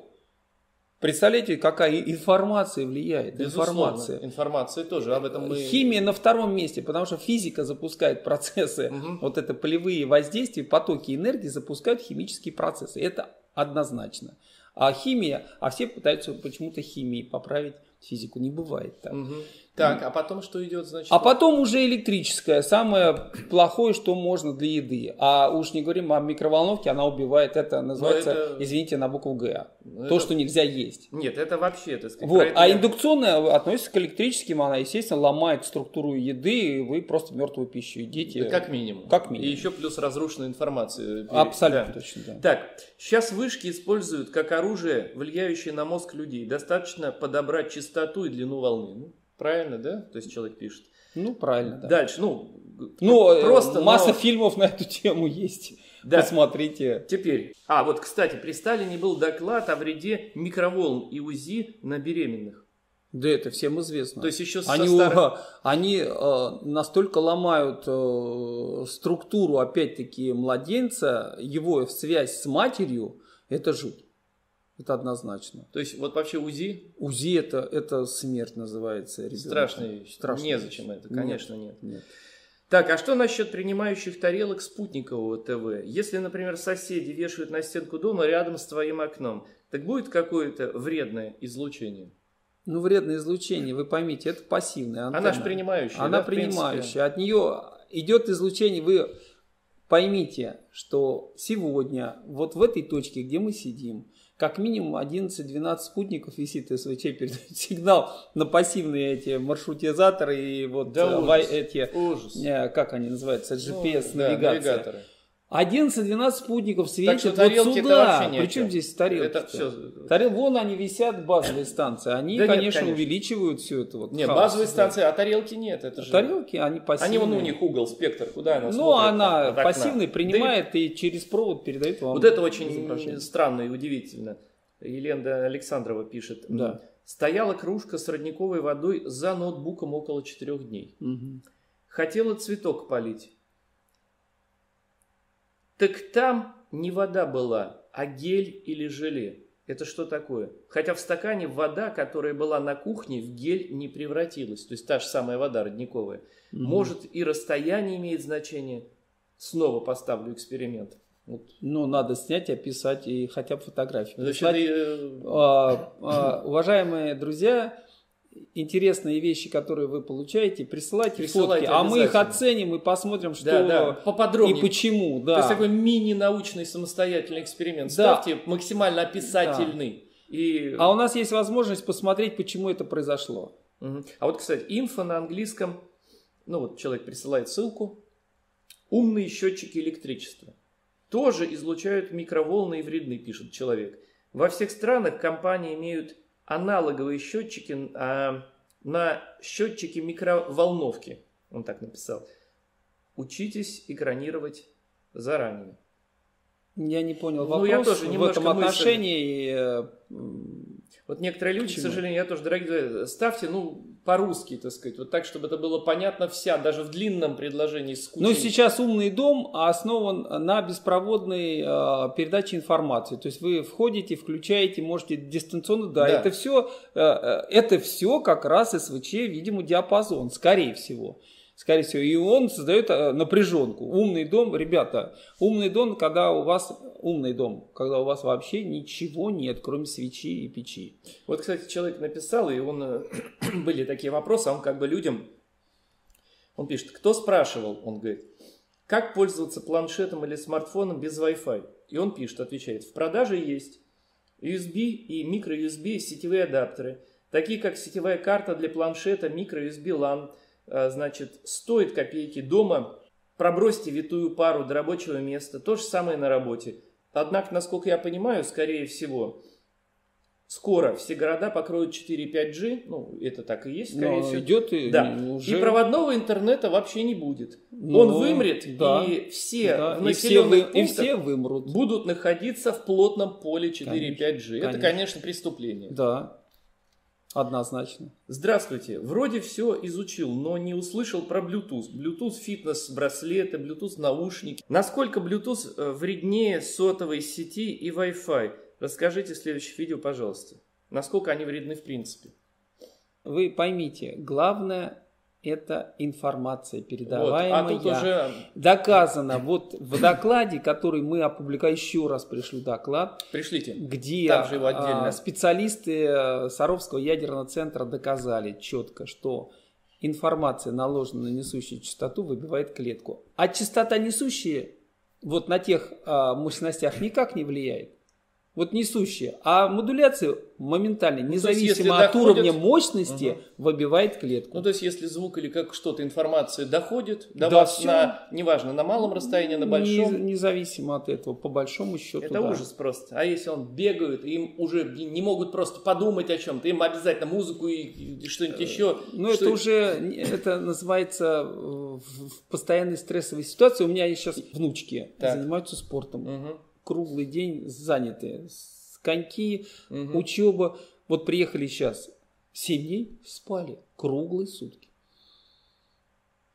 Представляете, какая информация влияет?
Безусловно.
Информация.
Информация тоже. Об этом мы...
Химия на втором месте, потому что физика запускает процессы,
Мгм.
вот это полевые воздействия, потоки энергии запускают химические процессы. Это однозначно. А химия, а все пытаются почему-то химией поправить физику, не бывает так.
Угу. Так, а потом что идет, значит?
А потом уже электрическое, самое плохое, что можно для еды. А уж не говорим о микроволновке, она убивает, это называется, это... извините, на букву Г. Ну, То, что нельзя есть.
Нет, это вообще, так
сказать. Вот. А индукционная относится к электрическим, она, естественно, ломает структуру еды, и вы просто мертвую пищу едите.
Да, как минимум.
Как минимум.
И еще плюс разрушенная информация.
Абсолютно да. точно, да.
Так, сейчас вышки используют как оружие, влияющее на мозг людей. Достаточно подобрать частоту и длину волны. Правильно, да? То есть человек пишет.
Ну, правильно, да.
Дальше, ну,
ну э, просто масса но... фильмов на эту тему есть. Да. Посмотрите.
Теперь. А, вот, кстати, при Сталине был доклад о вреде микроволн и УЗИ на беременных.
Да это всем известно.
То есть еще
они, старых... они э, настолько ломают э, структуру, опять-таки, младенца, его связь с матерью, это жуть. Это однозначно.
То есть вот вообще УЗИ?
УЗИ это, это смерть называется.
Ребенка. Страшная вещь. Страшная Незачем вещь. это, конечно нет. нет. нет. Так, а что насчет принимающих тарелок спутникового ТВ? Если, например, соседи вешают на стенку дома рядом с твоим окном, так будет какое-то вредное излучение?
Ну, вредное излучение, вы поймите, это пассивная антенна.
Она же принимающая.
Она
да,
принимающая. От нее идет излучение. Вы поймите, что сегодня, вот в этой точке, где мы сидим, как минимум 11-12 спутников висит СВЧ, передает сигнал на пассивные эти маршрутизаторы и вот
да,
э,
ужас,
эти,
ужас.
Э, как они называются, GPS-навигация. Ну, да, 11-12 спутников светят
так
вот сюда.
Причем
здесь тарелки?
Это все...
Тарел... Вон они висят, базовые станции. Они, да конечно, нет, конечно, увеличивают все это. Вот
нет, хаос, базовые станции, а тарелки нет. Это же...
Тарелки, они пассивные.
Они вон у них угол, спектр, куда она
Ну, она пассивный, принимает да и... и через провод передает вам.
Вот это очень странно и удивительно. Елена Александрова пишет.
Да.
Стояла кружка с родниковой водой за ноутбуком около четырех дней.
Угу.
Хотела цветок полить. Так там не вода была, а гель или желе. Это что такое? Хотя в стакане вода, которая была на кухне, в гель не превратилась. То есть та же самая вода родниковая. Угу. Может и расстояние имеет значение. Снова поставлю эксперимент.
Вот. Ну, надо снять, описать и хотя бы фотографию.
Значит, и... Э,
а, а, уважаемые друзья, интересные вещи, которые вы получаете, присылайте, присылайте фотки, а мы их оценим и посмотрим, что
да, да. поподробнее.
и почему. Да.
То есть такой мини-научный самостоятельный эксперимент. Да. Ставьте максимально описательный.
Да. И... А у нас есть возможность посмотреть, почему это произошло.
Угу. А вот, кстати, инфо на английском, ну вот человек присылает ссылку, умные счетчики электричества. Тоже излучают микроволны и вредны, пишет человек. Во всех странах компании имеют аналоговые счетчики а, на счетчики микроволновки. Он так написал. Учитесь экранировать заранее.
Я не понял вопрос ну, я тоже в этом отношении. Мысль.
Вот некоторые люди, Почему? к сожалению, я тоже, дорогие, ставьте, ну, по-русски, так сказать, вот так, чтобы это было понятно вся, даже в длинном предложении с
кучей... Ну, сейчас умный дом основан на беспроводной э, передаче информации. То есть вы входите, включаете, можете дистанционно, да, да. это все, э, э, это все как раз СВЧ, видимо, диапазон, скорее всего скорее всего, и он создает э, напряженку. Умный дом, ребята, умный дом, когда у вас умный дом, когда у вас вообще ничего нет, кроме свечи и печи.
Вот, кстати, человек написал, и он э, были такие вопросы, а он как бы людям, он пишет, кто спрашивал, он говорит, как пользоваться планшетом или смартфоном без Wi-Fi? И он пишет, отвечает, в продаже есть USB и micro-USB сетевые адаптеры, такие как сетевая карта для планшета, micro-USB LAN – Э, значит, стоит копейки дома, пробросьте витую пару до рабочего места, то же самое на работе. Однако, насколько я понимаю, скорее всего, скоро все города покроют 4-5G, ну, это так и есть, скорее
Но
всего.
Идет и,
да. уже... и проводного интернета вообще не будет. Но... Он вымрет,
да.
и все
да.
в населенных
и все, вы... и все вымрут.
будут находиться в плотном поле 4-5G. Это, конечно, преступление.
Да. Однозначно.
Здравствуйте. Вроде все изучил, но не услышал про Bluetooth. Bluetooth фитнес браслеты, Bluetooth наушники. Насколько Bluetooth э, вреднее сотовой сети и Wi-Fi? Расскажите в следующем видео, пожалуйста. Насколько они вредны в принципе?
Вы поймите, главное это информация передаваемая.
Вот, а уже...
Доказано. Вот в докладе, который мы опубликовали, еще раз пришлю доклад.
Пришлите.
Где Там же его отдельно. специалисты э, Саровского ядерного центра доказали четко, что информация, наложенная на несущую частоту, выбивает клетку. А частота несущая вот на тех а, мощностях никак не влияет вот несущие. А модуляция моментально, ну, независимо от доходит, уровня мощности, угу. выбивает клетку.
Ну, то есть, если звук или как что-то, информация доходит до да, вас все. на, неважно, на малом расстоянии, на большом.
Не, независимо от этого, по большому счету,
Это да. ужас просто. А если он бегает, им уже не могут просто подумать о чем-то, им обязательно музыку и что-нибудь еще.
Ну, это уже, это называется э, в постоянной стрессовой ситуации. У меня сейчас внучки, так. занимаются спортом. Угу круглый день заняты. Коньки, угу. учеба. Вот приехали сейчас, 7 дней спали, круглые сутки.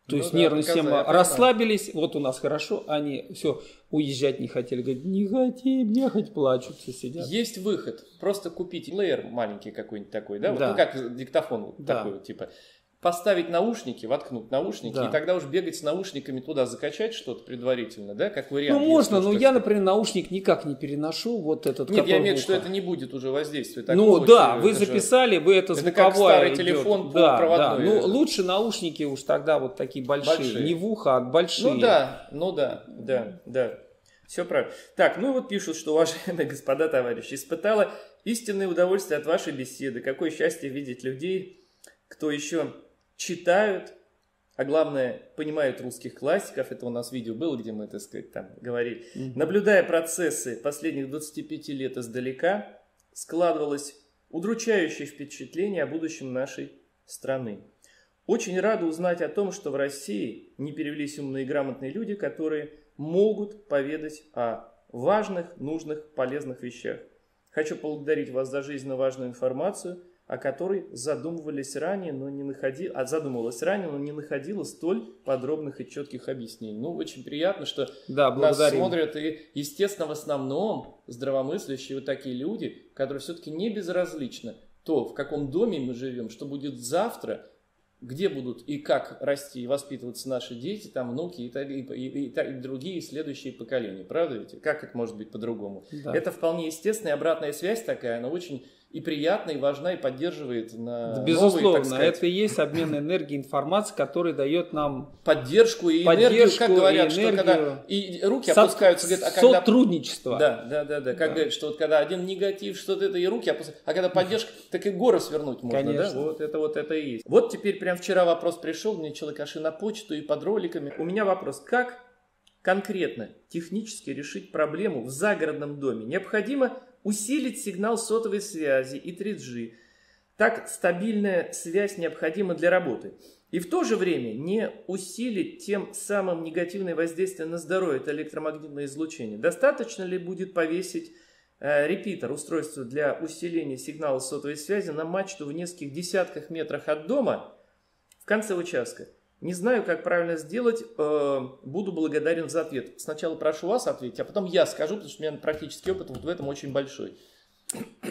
То ну, есть да, нервная система расслабились, вот у нас хорошо, они все, уезжать не хотели, говорят, не хотим, не хоть плачутся, сидят.
Есть выход, просто купить плеер маленький какой-нибудь такой, да, да. Вот, ну как диктофон да. такой, типа, поставить наушники, воткнуть наушники, да. и тогда уж бегать с наушниками туда, закачать что-то предварительно, да, как вариант.
Ну, можно, но я, например, наушник никак не переношу, вот этот.
Нет, я имею в виду, что это не будет уже воздействия.
Ну, да, вы записали, вы это звуковое. Это как
старый телефон
да, да. Ну, лучше наушники уж тогда вот такие большие, большие. не в ухо, а большие.
Ну да, ну да, да, да. Все правильно. Так, ну вот пишут, что уважаемые господа товарищи, испытала истинное удовольствие от вашей беседы. Какое счастье видеть людей, кто еще читают, а главное, понимают русских классиков. Это у нас видео было, где мы, так сказать, там говорили. Mm-hmm. Наблюдая процессы последних 25 лет издалека, складывалось удручающее впечатление о будущем нашей страны. Очень рада узнать о том, что в России не перевелись умные и грамотные люди, которые могут поведать о важных, нужных, полезных вещах. Хочу поблагодарить вас за жизненно важную информацию – о которой задумывались ранее, но не находил, а задумывалась ранее, но не находила столь подробных и четких объяснений. Ну, очень приятно, что да, нас смотрят и, естественно, в основном здравомыслящие вот такие люди, которые все-таки не безразличны то, в каком доме мы живем, что будет завтра, где будут и как расти и воспитываться наши дети, там внуки и, и, и, и, и другие следующие поколения. Правда ведь? Как это может быть по-другому? Да. Это вполне естественная обратная связь такая, она очень и приятна, и важна, и поддерживает на
да, Безусловно, новые, сказать, это и есть обмен энергии, информации, который дает нам
поддержку и поддержку, энергию, как говорят, и энергию, что когда и руки со, опускаются, говорят, а когда...
Сотрудничество.
Да, да, да, да, как да. говорят, что вот когда один негатив, что-то это, и руки опускаются, а когда поддержка, так и горы свернуть можно, Конечно. да? Вот это вот это и есть. Вот теперь прям вчера вопрос пришел, мне человекаши на почту и под роликами. У меня вопрос, как конкретно технически решить проблему в загородном доме? Необходимо усилить сигнал сотовой связи и 3G. Так стабильная связь необходима для работы. И в то же время не усилить тем самым негативное воздействие на здоровье, это электромагнитное излучение. Достаточно ли будет повесить э, репитер, устройство для усиления сигнала сотовой связи на мачту в нескольких десятках метрах от дома в конце участка? Не знаю, как правильно сделать, э, буду благодарен за ответ. Сначала прошу вас ответить, а потом я скажу, потому что у меня практический опыт вот в этом очень большой.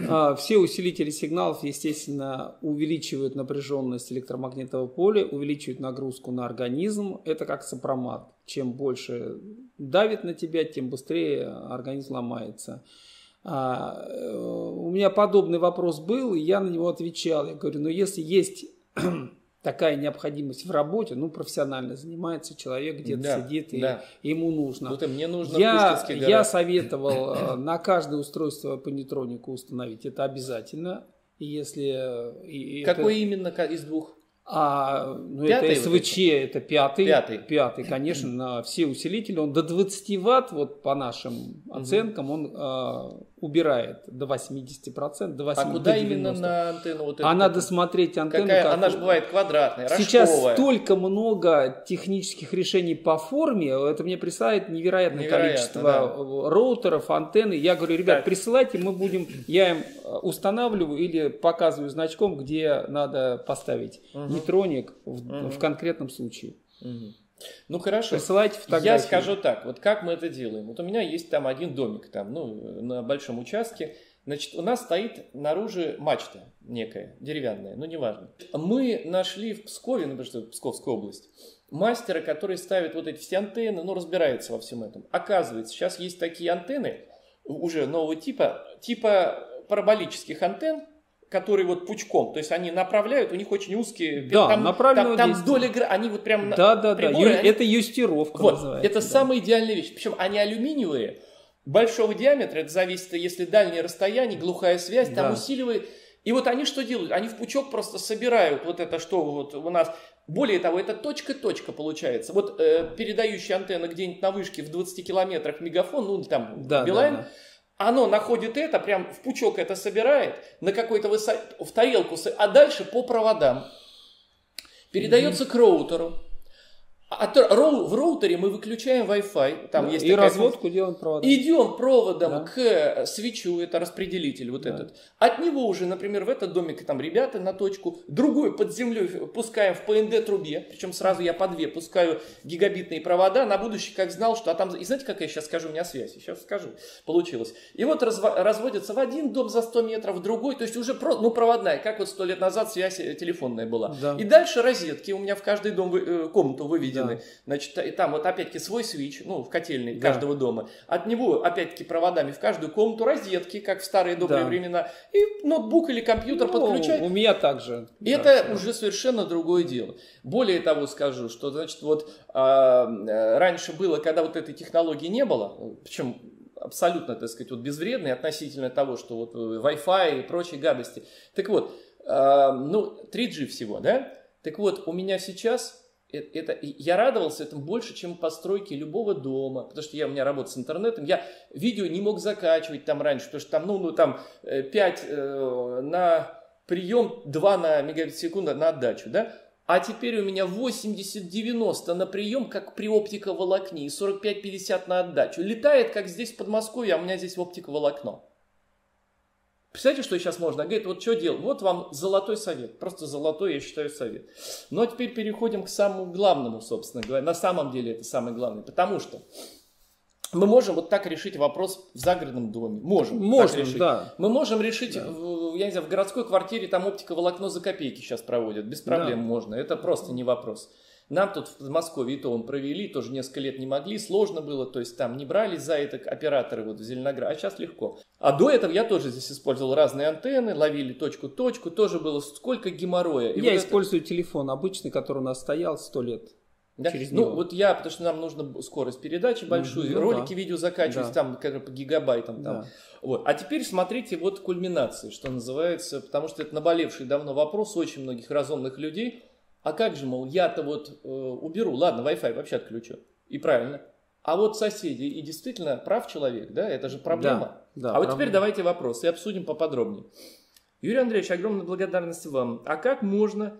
А, все усилители сигналов, естественно, увеличивают напряженность электромагнитного поля, увеличивают нагрузку на организм. Это как сопромат. Чем больше давит на тебя, тем быстрее организм ломается. А, э, у меня подобный вопрос был, и я на него отвечал. Я говорю, ну если есть такая необходимость в работе, ну, профессионально занимается человек, где-то да, сидит, и да. ему нужно.
Вот и мне нужно
я, я советовал э, на каждое устройство по нейтронику установить, это обязательно. И если...
И Какой это... именно из двух?
А, ну, пятый это СВЧ, вот это пятый, пятый. Пятый, конечно, на все усилители. Он до 20 ватт, вот по нашим оценкам, он э, убирает до 80%, до 80%.
А куда именно на антенну?
Вот а надо смотреть антенну.
Какая? Как... Она же бывает квадратная,
Сейчас рожковая. столько много технических решений по форме, это мне присылает невероятное Невероятно, количество да. роутеров, антенны. Я говорю, ребят, так. присылайте, мы будем, я им э, устанавливаю или показываю значком, где надо поставить. Угу нейтроник в, угу. в конкретном случае.
Угу. Ну хорошо.
Присылайте фотографии.
Я скажу так, вот как мы это делаем. Вот у меня есть там один домик там, ну, на большом участке. Значит, у нас стоит наружу мачта некая, деревянная, ну неважно. Мы нашли в Пскове, ну потому что Псковская область, мастера, который ставит вот эти все антенны, ну разбирается во всем этом. Оказывается, сейчас есть такие антенны уже нового типа, типа параболических антенн, которые вот пучком, то есть они направляют, у них очень узкие,
да, там,
там, там доля, они вот прям
да, да, приборы, да, они, это юстировка
вот, называется. Это да. самая идеальная вещь, причем они алюминиевые, большого диаметра, это зависит, если дальнее расстояние, глухая связь, там да. усиливает. И вот они что делают? Они в пучок просто собирают вот это, что вот у нас. Более того, это точка-точка получается. Вот э, передающая антенна где-нибудь на вышке в 20 километрах мегафон, ну там да, Билайн, да, да. Оно находит это, прям в пучок это собирает, на какой-то высоте, в тарелку, а дальше по проводам. Передается mm-hmm. к роутеру. А в роутере мы выключаем Wi-Fi. Там да, есть
и разводку функция. делаем проводом.
Идем проводом да. к свечу, это распределитель вот да. этот. От него уже, например, в этот домик там ребята на точку, другой под землей пускаем в ПНД трубе, причем сразу я по две пускаю гигабитные провода, на будущее как знал, что а там, и знаете, как я сейчас скажу, у меня связь, сейчас скажу, получилось. И вот разво, разводятся в один дом за 100 метров, в другой, то есть уже про, ну, проводная, как вот сто лет назад связь э, телефонная была. Да. И дальше розетки у меня в каждый дом, э, комнату выведены проведены. Да. Значит, и там вот опять-таки свой свич, ну, в котельной да. каждого дома. От него опять-таки проводами в каждую комнату розетки, как в старые добрые да. времена. И ноутбук или компьютер ну, подключать.
У меня также.
И да, это да. уже совершенно другое дело. Более того скажу, что, значит, вот а, раньше было, когда вот этой технологии не было, причем абсолютно, так сказать, вот безвредные относительно того, что вот Wi-Fi и прочие гадости. Так вот, э, ну, 3G всего, да? Так вот, у меня сейчас Э, это, я радовался этому больше, чем постройке любого дома, потому что я, у меня работа с интернетом, я видео не мог закачивать там раньше, потому что там, ну, ну там 5 э, э, на прием, 2 на мегабит в секунду на отдачу, да, а теперь у меня 80-90 на прием, как при оптиковолокне, и 45-50 на отдачу. Летает, как здесь в Подмосковье, а у меня здесь оптиковолокно. Представляете, что сейчас можно? Говорит, вот что делать? Вот вам золотой совет. Просто золотой, я считаю, совет. Ну а теперь переходим к самому главному, собственно говоря. На самом деле это самое главное. Потому что мы можем вот так решить вопрос в загородном доме. Можем.
Можем, решить. да.
Мы можем решить, да. в, я не знаю, в городской квартире там оптика волокно за копейки сейчас проводят. Без проблем да. можно. Это просто не вопрос. Нам тут в Подмосковье и то он провели, тоже несколько лет не могли, сложно было, то есть там не брались за это операторы вот в Зеленограде, а сейчас легко. А до этого я тоже здесь использовал разные антенны, ловили точку-точку, тоже было сколько геморроя.
И я вот использую это... телефон обычный, который у нас стоял сто лет.
Да? Через ну, него. вот я, потому что нам нужно скорость передачи большую, ну, ролики, да. видео закачивать, да. там, как по гигабайтам. Там. Да. Вот. А теперь смотрите вот кульминации, что называется, потому что это наболевший давно вопрос очень многих разумных людей. А как же, мол, я-то вот э, уберу, ладно, Wi-Fi вообще отключу. И правильно. А вот соседи, и действительно прав человек, да, это же проблема. Да, да, а вот проблема. теперь давайте вопрос и обсудим поподробнее. Юрий Андреевич, огромная благодарность вам. А как можно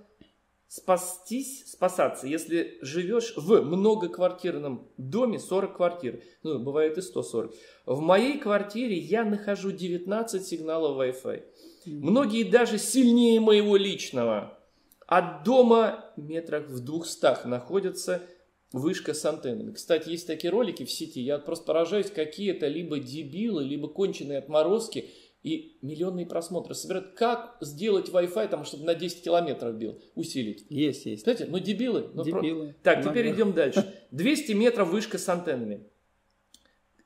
спастись, спасаться, если живешь в многоквартирном доме, 40 квартир, ну, бывает и 140. В моей квартире я нахожу 19 сигналов Wi-Fi. Многие даже сильнее моего личного. От дома метрах в двухстах находится вышка с антеннами. Кстати, есть такие ролики в сети, я просто поражаюсь, какие это либо дебилы, либо конченые отморозки, и миллионные просмотры собирают. Как сделать Wi-Fi, там, чтобы на 10 километров бил, усилить?
Есть, есть.
Знаете, ну дебилы. Ну,
дебилы.
Про... Так, теперь идем дальше. 200 метров вышка с антеннами.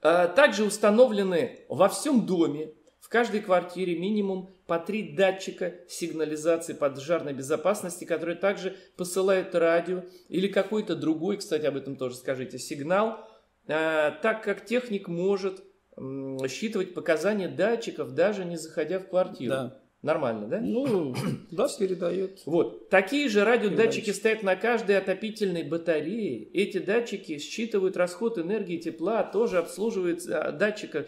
А, также установлены во всем доме в каждой квартире минимум по три датчика сигнализации поджарной безопасности, которые также посылают радио или какой-то другой, кстати, об этом тоже скажите, сигнал, а, так как техник может считывать показания датчиков, даже не заходя в квартиру. Да. Нормально, да?
Ну, да, передает.
Вот. Такие же радиодатчики стоят на каждой отопительной батарее. Эти датчики считывают расход энергии тепла, тоже обслуживают а, датчика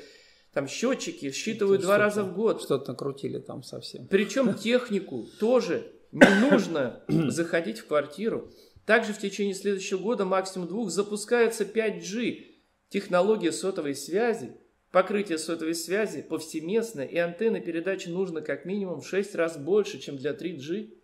там счетчики считывают два раза в год.
Что-то накрутили там совсем.
Причем технику тоже не нужно заходить в квартиру. Также в течение следующего года, максимум двух, запускается 5G. Технология сотовой связи, покрытие сотовой связи повсеместно, и антенны передачи нужно как минимум в 6 раз больше, чем для 3G.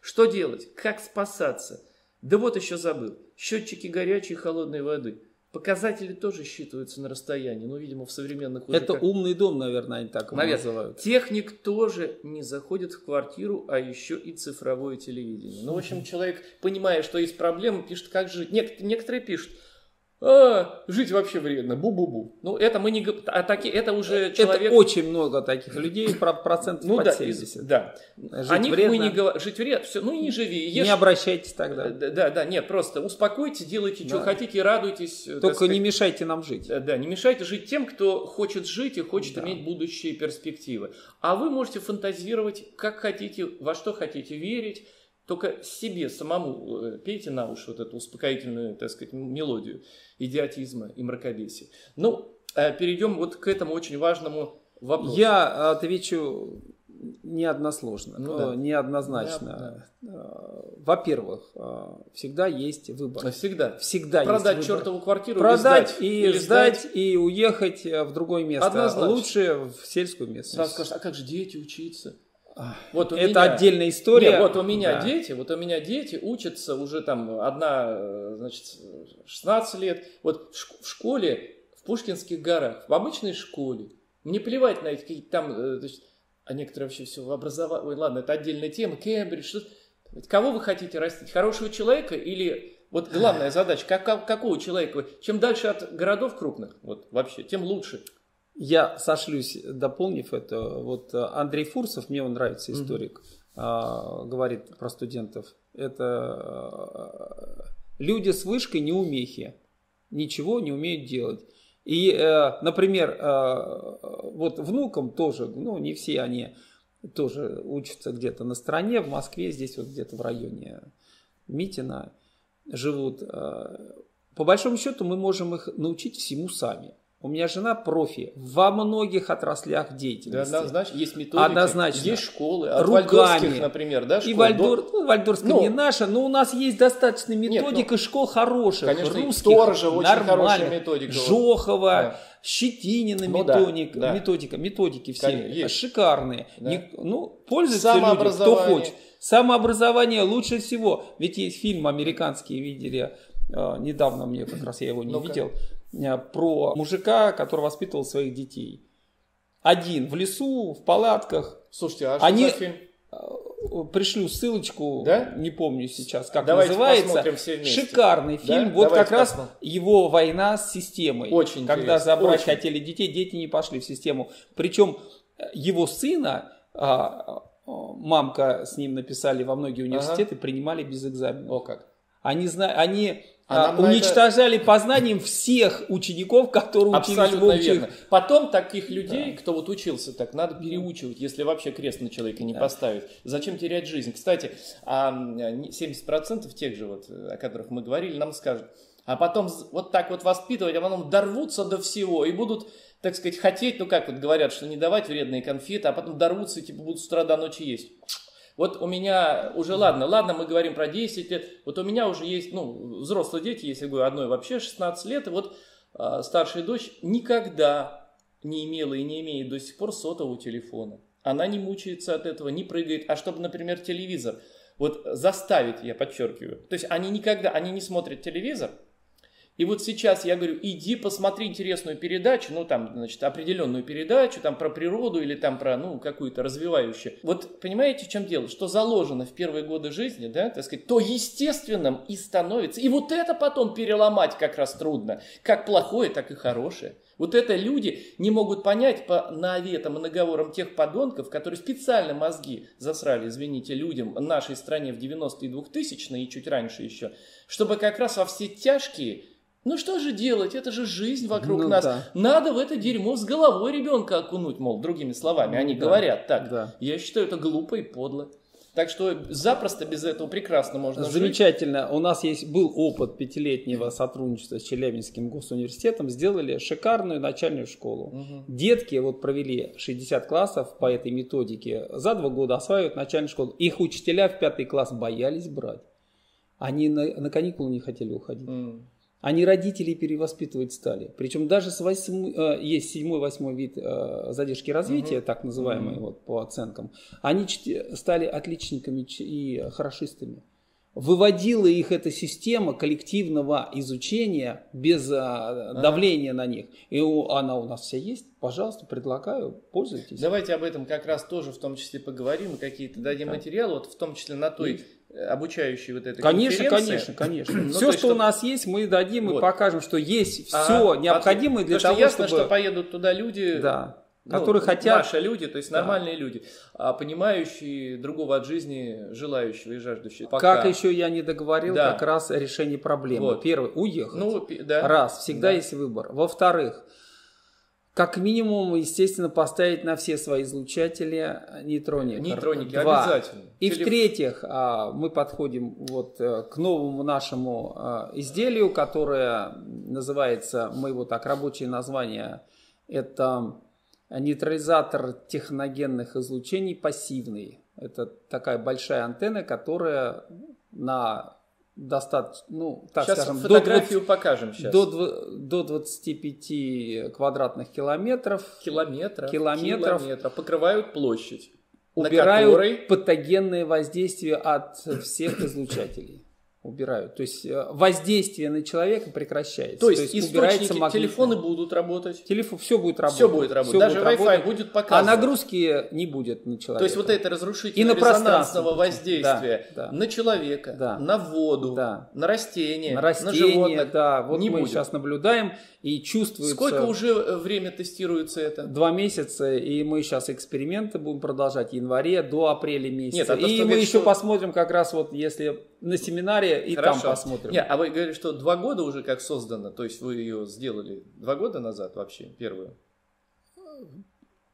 Что делать? Как спасаться? Да вот еще забыл. Счетчики горячей и холодной воды. Показатели тоже считываются на расстоянии, ну, видимо, в современных
уже Это как... умный дом, наверное, они так его называют.
Техник тоже не заходит в квартиру, а еще и цифровое телевидение. Ну, в общем, человек, понимая, что есть проблемы, пишет, как жить. Некоторые пишут, а, жить вообще вредно, бу-бу-бу. Ну, это мы не... А таки, это уже человек...
Это очень много таких людей, процентов ну, под
да,
70.
Да. Жить О них вредно. мы не говорим... Жить вредно, все, ну не живи.
Ешь... Не обращайтесь тогда.
Да, да, да, нет, просто успокойтесь, делайте, да. что хотите, радуйтесь.
Только сказать. не мешайте нам жить.
Да, не мешайте жить тем, кто хочет жить и хочет да. иметь будущие перспективы. А вы можете фантазировать, как хотите, во что хотите верить, только себе самому э, пейте на уши вот эту успокоительную, так сказать, мелодию идиотизма и мракобесия. Ну, э, перейдем вот к этому очень важному вопросу.
Я отвечу неодносложно, ну, да. неоднозначно. Да. Во-первых, всегда есть выбор.
Всегда.
Всегда
Продать
есть
выбор. чертову квартиру
Продать или сдать, и сдать, и уехать в другое место. Однозначно. Лучше в сельскую местность.
Сразу скажешь, а как же дети учиться?
Вот это меня, отдельная история. Нет,
вот у меня да. дети, вот у меня дети учатся уже там одна, значит, 16 лет. Вот в школе в Пушкинских горах, в обычной школе. Мне плевать на эти какие-то там, э, значит, а некоторые вообще все в образовании. Ой, ладно, это отдельная тема. Кембридж, что Кого вы хотите растить? Хорошего человека или вот главная задача, как, какого человека? Чем дальше от городов крупных, вот вообще, тем лучше.
Я сошлюсь, дополнив это. Вот э, Андрей Фурсов, мне он нравится, историк, mm-hmm. говорит про студентов. Это э, люди с вышкой неумехи, ничего не умеют делать. И, э, например, вот внукам тоже, ну не все они тоже учатся где-то на стороне, в Москве, здесь вот где-то в районе Митина живут. По большому счету мы можем их научить всему сами. У меня жена профи во многих отраслях деятельности.
Да, однозначно. Есть методики,
однозначно.
есть школы. От Руками. например, да,
школ. И Вальдор, ну, Вальдорская ну, не наша, но у нас есть достаточно методик нет, ну, и школ хороших.
Конечно,
русских,
Сторожа очень хорошая методика.
Жохова, да. Щетинина ну, методик, да, да. методика, методики все Конечно, шикарные. Да. Не, ну, пользуются люди, кто хочет. Самообразование лучше всего. Ведь есть фильм американский, видели, э, недавно мне как раз я его не ну видел про мужика, который воспитывал своих детей. Один в лесу, в палатках.
Слушайте, а что Они... за фильм? Э,
пришлю ссылочку, да? не помню сейчас, как Давайте называется. Все Шикарный фильм. Да? Вот Давайте как раз его война с системой.
Очень
Когда интересно. забрать Очень. хотели детей, дети не пошли в систему. Причем э, его сына, а, мамка с ним написали во многие университеты, ага. принимали без экзамена.
О как.
Они, они а, уничтожали это... познанием всех учеников, которые
Абсолютно учились общих... верно. Потом таких людей, да. кто вот учился так, надо переучивать, если вообще крест на человека не да. поставить. Зачем терять жизнь? Кстати, 70% а, тех же, вот, о которых мы говорили, нам скажут, а потом вот так вот воспитывать, а потом дорвутся до всего и будут, так сказать, хотеть, ну как вот говорят, что не давать вредные конфеты, а потом дорвутся и типа будут с утра до ночи есть. Вот у меня уже, ладно, ладно, мы говорим про 10 лет, вот у меня уже есть, ну, взрослые дети, если говорю, одной вообще 16 лет, и вот э, старшая дочь никогда не имела и не имеет до сих пор сотового телефона. Она не мучается от этого, не прыгает. А чтобы, например, телевизор, вот заставить, я подчеркиваю, то есть они никогда, они не смотрят телевизор, и вот сейчас я говорю, иди посмотри интересную передачу, ну там, значит, определенную передачу, там про природу или там про, ну, какую-то развивающую. Вот понимаете, в чем дело? Что заложено в первые годы жизни, да, так сказать, то естественным и становится. И вот это потом переломать как раз трудно. Как плохое, так и хорошее. Вот это люди не могут понять по наветам и наговорам тех подонков, которые специально мозги засрали, извините, людям нашей стране в 90-е и 2000-е и чуть раньше еще, чтобы как раз во все тяжкие ну что же делать? Это же жизнь вокруг ну, нас. Да. Надо в это дерьмо с головой ребенка окунуть, мол, другими словами. Они да. говорят так. Да. Я считаю, это глупо и подло. Так что запросто без этого прекрасно можно
Замечательно. Жить. У нас есть был опыт пятилетнего сотрудничества с Челябинским госуниверситетом. Сделали шикарную начальную школу. Угу. Детки вот провели 60 классов по этой методике. За два года осваивают начальную школу. Их учителя в пятый класс боялись брать. Они на, на каникулы не хотели уходить. Mm. Они родителей перевоспитывать стали. Причем даже с 8, э, есть седьмой, восьмой вид э, задержки развития, угу. так называемые угу. вот, по оценкам. Они стали отличниками и хорошистами. выводила их эта система коллективного изучения без а, давления на них. И она у нас вся есть. Пожалуйста, предлагаю, пользуйтесь.
Давайте об этом как раз тоже в том числе поговорим, какие-то дадим да. материалы, вот в том числе на той э, обучающей вот этой
Конечно, конечно, конечно. ну, все, что, что у нас есть, мы дадим вот. и покажем, что есть все а, необходимое для того,
что ясно, чтобы... что поедут туда люди,
да которые ну, хотят...
Наши люди, то есть нормальные да. люди, а понимающие другого от жизни, желающего и жаждущего.
Пока... Как еще я не договорил, да. как раз решение проблемы. Вот. Первый, уехать. Ну, да. Раз, всегда да. есть выбор. Во-вторых, как минимум, естественно, поставить на все свои излучатели нейтроники.
Нейтроники, Два. обязательно.
И в-третьих, а, мы подходим вот э, к новому нашему а, изделию, которое называется, мы его так, рабочее название, это нейтрализатор техногенных излучений пассивный. Это такая большая антенна, которая на достаточно, ну, так
сейчас
скажем,
фотографию до 20, покажем сейчас.
До, до 25 квадратных километров.
Километра.
Километров.
Километра. Покрывают площадь.
Убирают
которой...
патогенные воздействия от всех излучателей убирают. То есть э, воздействие на человека прекращается.
То есть, То есть источники, телефоны будут работать.
Телефон, все будет работать.
Все будет работать. Все Даже будет Wi-Fi работать, будет показывать.
А нагрузки не будет на человека.
То есть вот это разрушительное резонансного воздействия да, да. на человека,
да.
на воду,
да.
на растения,
на, растения, на животных. Да, вот не мы будет. сейчас наблюдаем и чувствуется...
Сколько уже э, время тестируется это?
Два месяца, и мы сейчас эксперименты будем продолжать в январе до апреля месяца.
Нет, а
то, и мы еще что... посмотрим как раз вот если на семинаре и Хорошо. там посмотрим.
Нет, а вы говорите, что два года уже как создано, то есть вы ее сделали два года назад вообще, первую?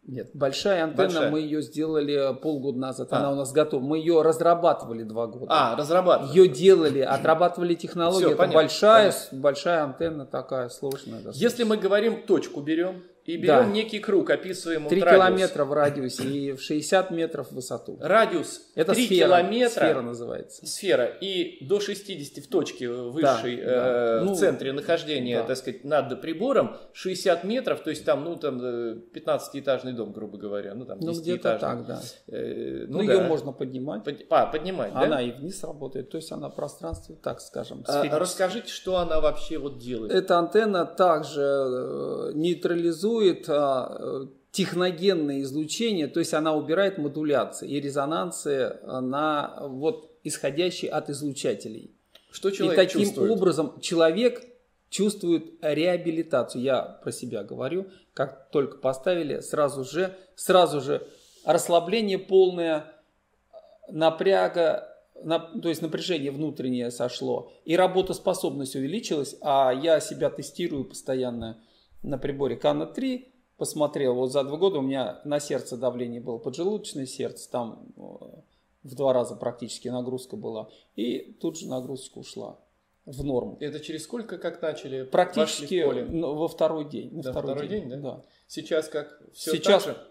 Нет, большая антенна, большая. мы ее сделали полгода назад, а. она у нас готова. Мы ее разрабатывали два года.
А, разрабатывали.
Ее делали, отрабатывали технологию. Все, Это понятно, большая, понятно. большая антенна такая сложная.
Достаточно. Если мы говорим точку берем, и берем да. некий круг, описываем
3 радиус. километра в радиусе и в 60 метров в высоту.
Радиус
Это
3
сфера,
километра.
Сфера называется.
Сфера. И до 60 в точке высшей, да, э, да. в центре нахождения, да. так сказать, над прибором, 60 метров, то есть там, ну, там 15-этажный дом, грубо говоря. Ну, там
ну где-то так, да.
Э,
ну, ну да. ее можно поднимать. Под,
а, поднимать,
она
да?
и вниз работает, то есть она пространство, так скажем,
а, Расскажите, что она вообще вот делает.
Эта антенна также э, нейтрализует а, Э, техногенное излучение, то есть она убирает модуляции и резонансы на вот исходящие от излучателей.
Что человек
И таким
чувствует?
образом человек чувствует реабилитацию. Я про себя говорю, как только поставили, сразу же, сразу же расслабление полное, напряга, на, то есть напряжение внутреннее сошло, и работоспособность увеличилась, а я себя тестирую постоянно на приборе Кана 3, посмотрел, вот за два года у меня на сердце давление было, поджелудочное сердце, там э, в два раза практически нагрузка была, и тут же нагрузка ушла в норму.
Это через сколько как начали?
Практически во второй день.
На да, второй, второй день, день, да?
Да.
Сейчас как?
Все Сейчас так же?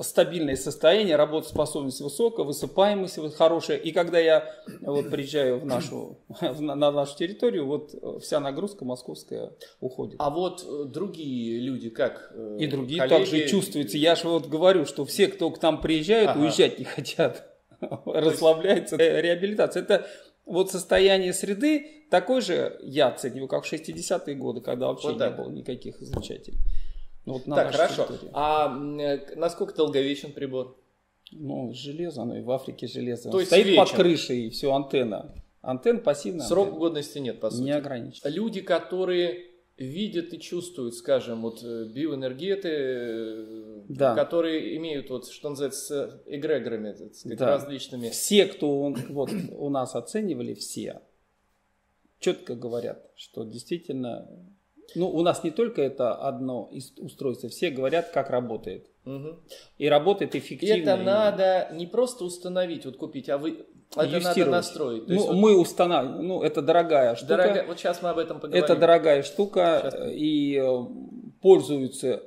Стабильное состояние, работоспособность высокая, высыпаемость хорошая. И когда я вот приезжаю в нашу, на нашу территорию, вот вся нагрузка московская уходит.
А вот э, другие люди как?
Э, И другие коллеги... также чувствуются. Я же вот говорю, что все, кто к нам приезжают, ага. уезжать не хотят. Расслабляется. Э, реабилитация. Это вот состояние среды такой же я оцениваю, как в 60-е годы, когда вообще вот не было никаких излучателей.
Ну, вот на так, хорошо. Территории. А э, насколько долговечен прибор?
Ну, железо, оно и в Африке железо.
То есть
стоит
вечен.
под крышей и все, антенна. Антенна пассивная.
Срок
антенна.
годности нет, по сути.
Не ограничен.
Люди, которые видят и чувствуют, скажем, вот э, биоэнергеты, э, да. которые имеют, вот, что называется, эгрегорами, так сказать, да. различными.
Все, кто вот, у нас оценивали, все четко говорят, что действительно ну, у нас не только это одно устройство, все говорят, как работает.
Угу.
И работает эффективно.
Это надо не просто установить, вот купить, а вы это надо настроить.
То ну, вот... мы устанавливаем, ну, это дорогая штука. Дорога...
Вот сейчас мы об этом поговорим.
Это дорогая штука, сейчас. и э, пользуются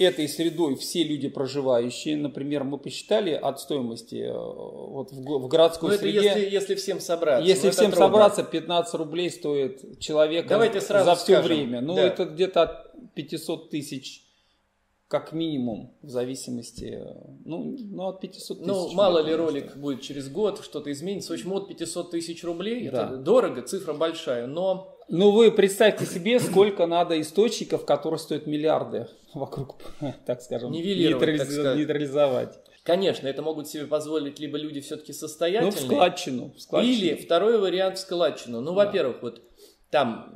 этой средой все люди проживающие. Например, мы посчитали от стоимости э, вот в, в городской
ну,
среде.
Это если, если всем собраться.
Если ну, всем собраться, 15 рублей стоит человек
Давайте сразу
за все
скажем.
время. Ну,
да.
это где-то от 500 тысяч как минимум, в зависимости, ну, ну от 500 тысяч.
Ну, мало ли ролик будет через год, что-то изменится. В общем, от 500 тысяч рублей, да. это дорого, цифра большая, но...
Ну, вы представьте себе, сколько надо источников, которые стоят миллиарды вокруг, так скажем, нейтрализовать. нейтрализовать.
Конечно, это могут себе позволить либо люди все-таки состоятельные. Ну, в
складчину.
В складчину. Или второй вариант в складчину. Ну, да. во-первых, вот там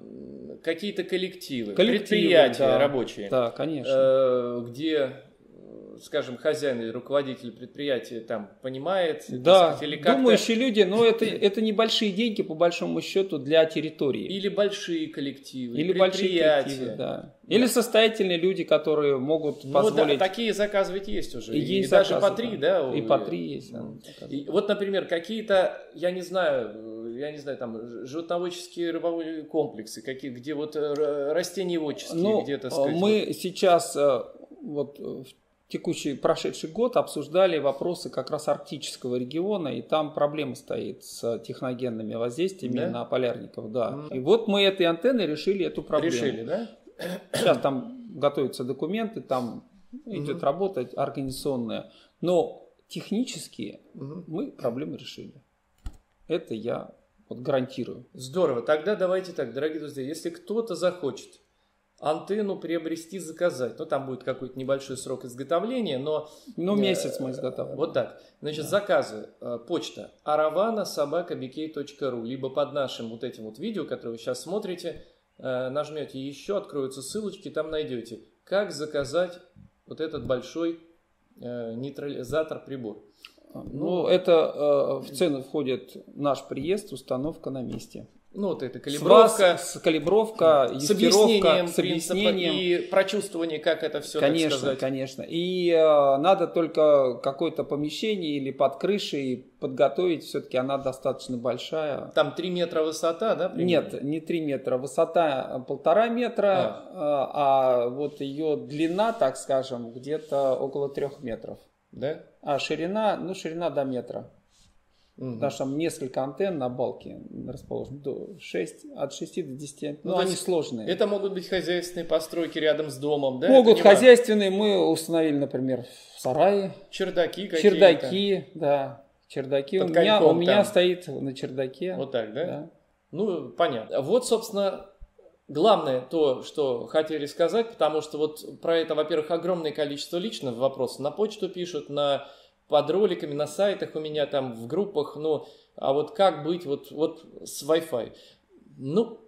какие-то коллективы, коллективы предприятия да. рабочие.
Да, конечно.
Э, где скажем, хозяин или руководитель предприятия там понимает,
да, сказать, или как думающие люди, но это, это небольшие деньги по большому счету для территории.
Или большие коллективы, или большие коллективы,
да. Или да. состоятельные люди, которые могут ну, позволить.
Да, такие заказы ведь есть уже.
И, есть
и заказы, даже по три, да.
И по три есть. Да,
и, вот, например, какие-то, я не знаю, я не знаю, там животноводческие рыбовые комплексы, какие, где вот э, растениеводческие,
ну,
где-то
сказать. Мы вот. сейчас э, вот в текущий, прошедший год обсуждали вопросы как раз арктического региона, и там проблема стоит с техногенными воздействиями да? на полярников. Да. Mm. И вот мы этой антенной решили эту проблему.
Решили, да?
Сейчас там готовятся документы, там mm-hmm. идет работа организационная. Но технически mm-hmm. мы проблемы решили. Это я вот гарантирую.
Здорово. Тогда давайте так, дорогие друзья, если кто-то захочет антенну приобрести, заказать. Ну, там будет какой-то небольшой срок изготовления, но...
Ну, месяц мы изготавливаем.
Вот так. Значит, да. заказы. Э, почта aravana собака.bk.ru Либо под нашим вот этим вот видео, которое вы сейчас смотрите, э, нажмете еще, откроются ссылочки, там найдете, как заказать вот этот большой э, нейтрализатор прибор.
Ну, ну это в цену входит наш приезд, установка на месте.
Ну, вот это калибровка.
С, с калибровка,
с объяснением, с объяснением. и прочувствование, как это все,
Конечно, конечно. И э, надо только какое-то помещение или под крышей подготовить. Все-таки она достаточно большая.
Там 3 метра высота, да?
Примерно? Нет, не 3 метра. Высота полтора метра, а. а, а вот ее длина, так скажем, где-то около 3 метров.
Да?
А ширина, ну, ширина до метра. Угу. Потому что там несколько антенн на балке расположены, до 6, от 6 до 10. Ну, ну они сложные.
Это могут быть хозяйственные постройки рядом с домом, да?
Могут хозяйственные. Мы установили, например, в сарае.
Чердаки какие-то.
Чердаки, да. Чердаки. Под у меня, у меня стоит на чердаке.
Вот так, да? да? Ну, понятно. Вот, собственно, главное то, что хотели сказать, потому что вот про это, во-первых, огромное количество личных вопросов. На почту пишут, на под роликами на сайтах у меня там в группах, ну, а вот как быть вот, вот с Wi-Fi? Ну,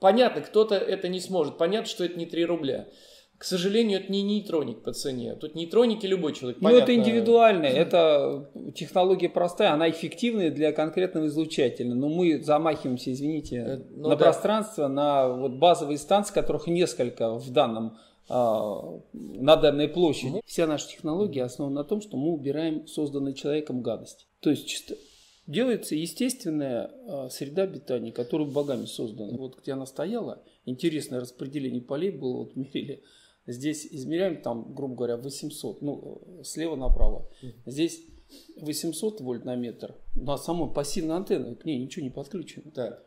понятно, кто-то это не сможет, понятно, что это не 3 рубля. К сожалению, это не нейтроник по цене. Тут нейтроники любой человек.
Ну, это индивидуально. Это технология простая, она эффективная для конкретного излучателя. Но мы замахиваемся, извините, э, ну, на да. пространство, на вот базовые станции, которых несколько в данном на данной площади. Вся наша технология основана на том, что мы убираем созданную человеком гадость. То есть чисто делается естественная а, среда обитания, которая богами создана. Вот где она стояла, интересное распределение полей было, вот мерили. Здесь измеряем там, грубо говоря, 800, ну, слева направо. Здесь 800 вольт на метр, на самой пассивной антенне, к ней ничего не подключено.
Так.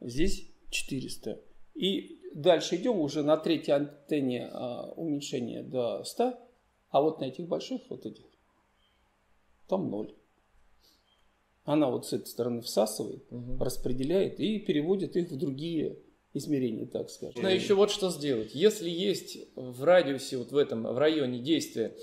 Здесь 400. И Дальше идем уже на третьей антенне а, уменьшение до 100, а вот на этих больших вот этих там 0. Она вот с этой стороны всасывает, угу. распределяет и переводит их в другие измерения, так скажем.
Но еще вот что сделать. Если есть в радиусе, вот в этом, в районе действия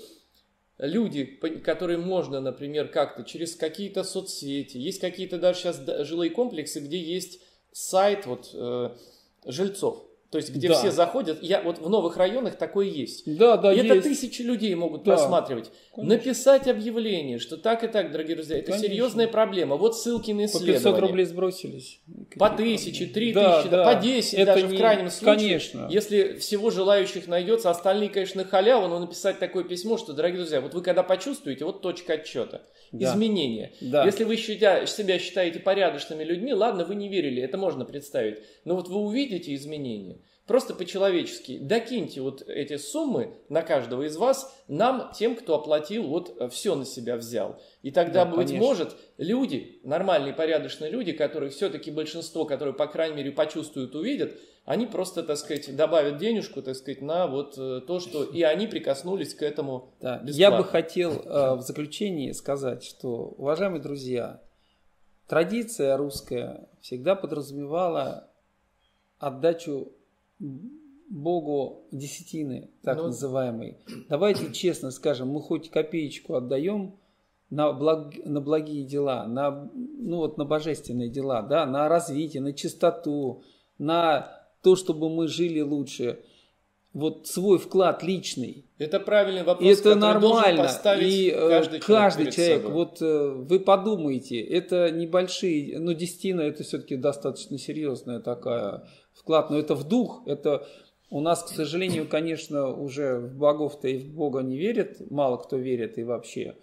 люди, которые можно, например, как-то через какие-то соцсети, есть какие-то даже сейчас жилые комплексы, где есть сайт вот э, жильцов. То есть, где да. все заходят, я вот в новых районах такое есть.
Да, да,
и
есть.
это тысячи людей могут да. просматривать. Конечно. Написать объявление, что так и так, дорогие друзья, это Конечно. серьезная проблема. Вот ссылки на исследования.
По 500 рублей сбросились.
По тысяче, три да, тысячи, да. по десять это даже не... в крайнем случае. Конечно. Если всего желающих найдется, остальные, конечно, халяву, но написать такое письмо, что, дорогие друзья, вот вы когда почувствуете, вот точка отчета, да. изменения. Да. Если вы себя считаете порядочными людьми, ладно, вы не верили, это можно представить. Но вот вы увидите изменения, просто по-человечески, докиньте вот эти суммы на каждого из вас, нам, тем, кто оплатил, вот э, все на себя взял. И тогда, да, быть конечно. может, люди, нормальные, порядочные люди, которые все-таки большинство, которые, по крайней мере, почувствуют, увидят, они просто, так сказать, добавят денежку, так сказать, на вот э, то, что и они прикоснулись к этому
да. Я бы хотел э, в заключении сказать, что, уважаемые друзья, традиция русская всегда подразумевала отдачу Богу десятины, так ну, называемой. Давайте честно скажем, мы хоть копеечку отдаем на, благ, на благие дела, на, ну вот, на божественные дела, да, на развитие, на чистоту, на то, чтобы мы жили лучше. Вот свой вклад личный.
Это правильный вопрос,
это нормально. и э, каждый, каждый человек, собой. вот э, вы подумайте, это небольшие, ну десятина это все-таки достаточно серьезная такая вклад, но это в дух, это у нас, к сожалению, конечно, уже в богов-то и в Бога не верят, мало кто верит и вообще.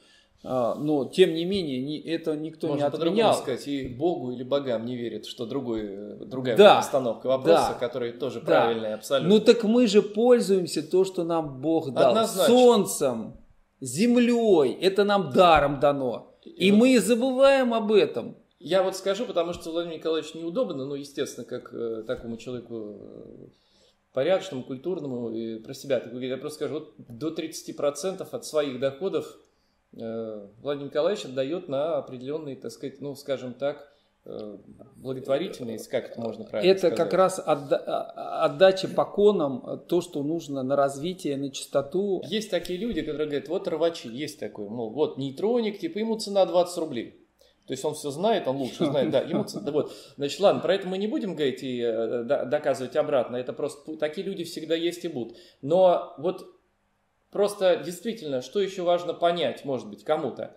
А, но, тем не менее, это никто Можно не отменял.
Можно сказать, и Богу или богам не верит, что другой, другая да, постановка вопроса, да, которая тоже да. правильная абсолютно.
Ну так мы же пользуемся то, что нам Бог дал. Однозначно. Солнцем, землей, это нам даром дано. И, и вот... мы забываем об этом.
Я вот скажу, потому что Владимир Николаевич неудобно, но, естественно, как э, такому человеку э, порядочному, культурному, и про себя я просто скажу, вот до 30% от своих доходов Э, Владимир Николаевич отдает на определенные, так сказать, ну, скажем так, э, благотворительные, как это можно правильно
Это сказать? как раз отда- а, отдача поконам, то, что нужно на развитие, на чистоту.
Есть такие люди, которые говорят, вот рвачи, есть такой, мол, вот нейтроник, типа ему цена 20 рублей. То есть он все знает, он лучше знает, да, ему да, вот, значит, ладно, про это мы не будем говорить и э, доказывать обратно, это просто такие люди всегда есть и будут. Но вот Просто действительно, что еще важно понять, может быть, кому-то.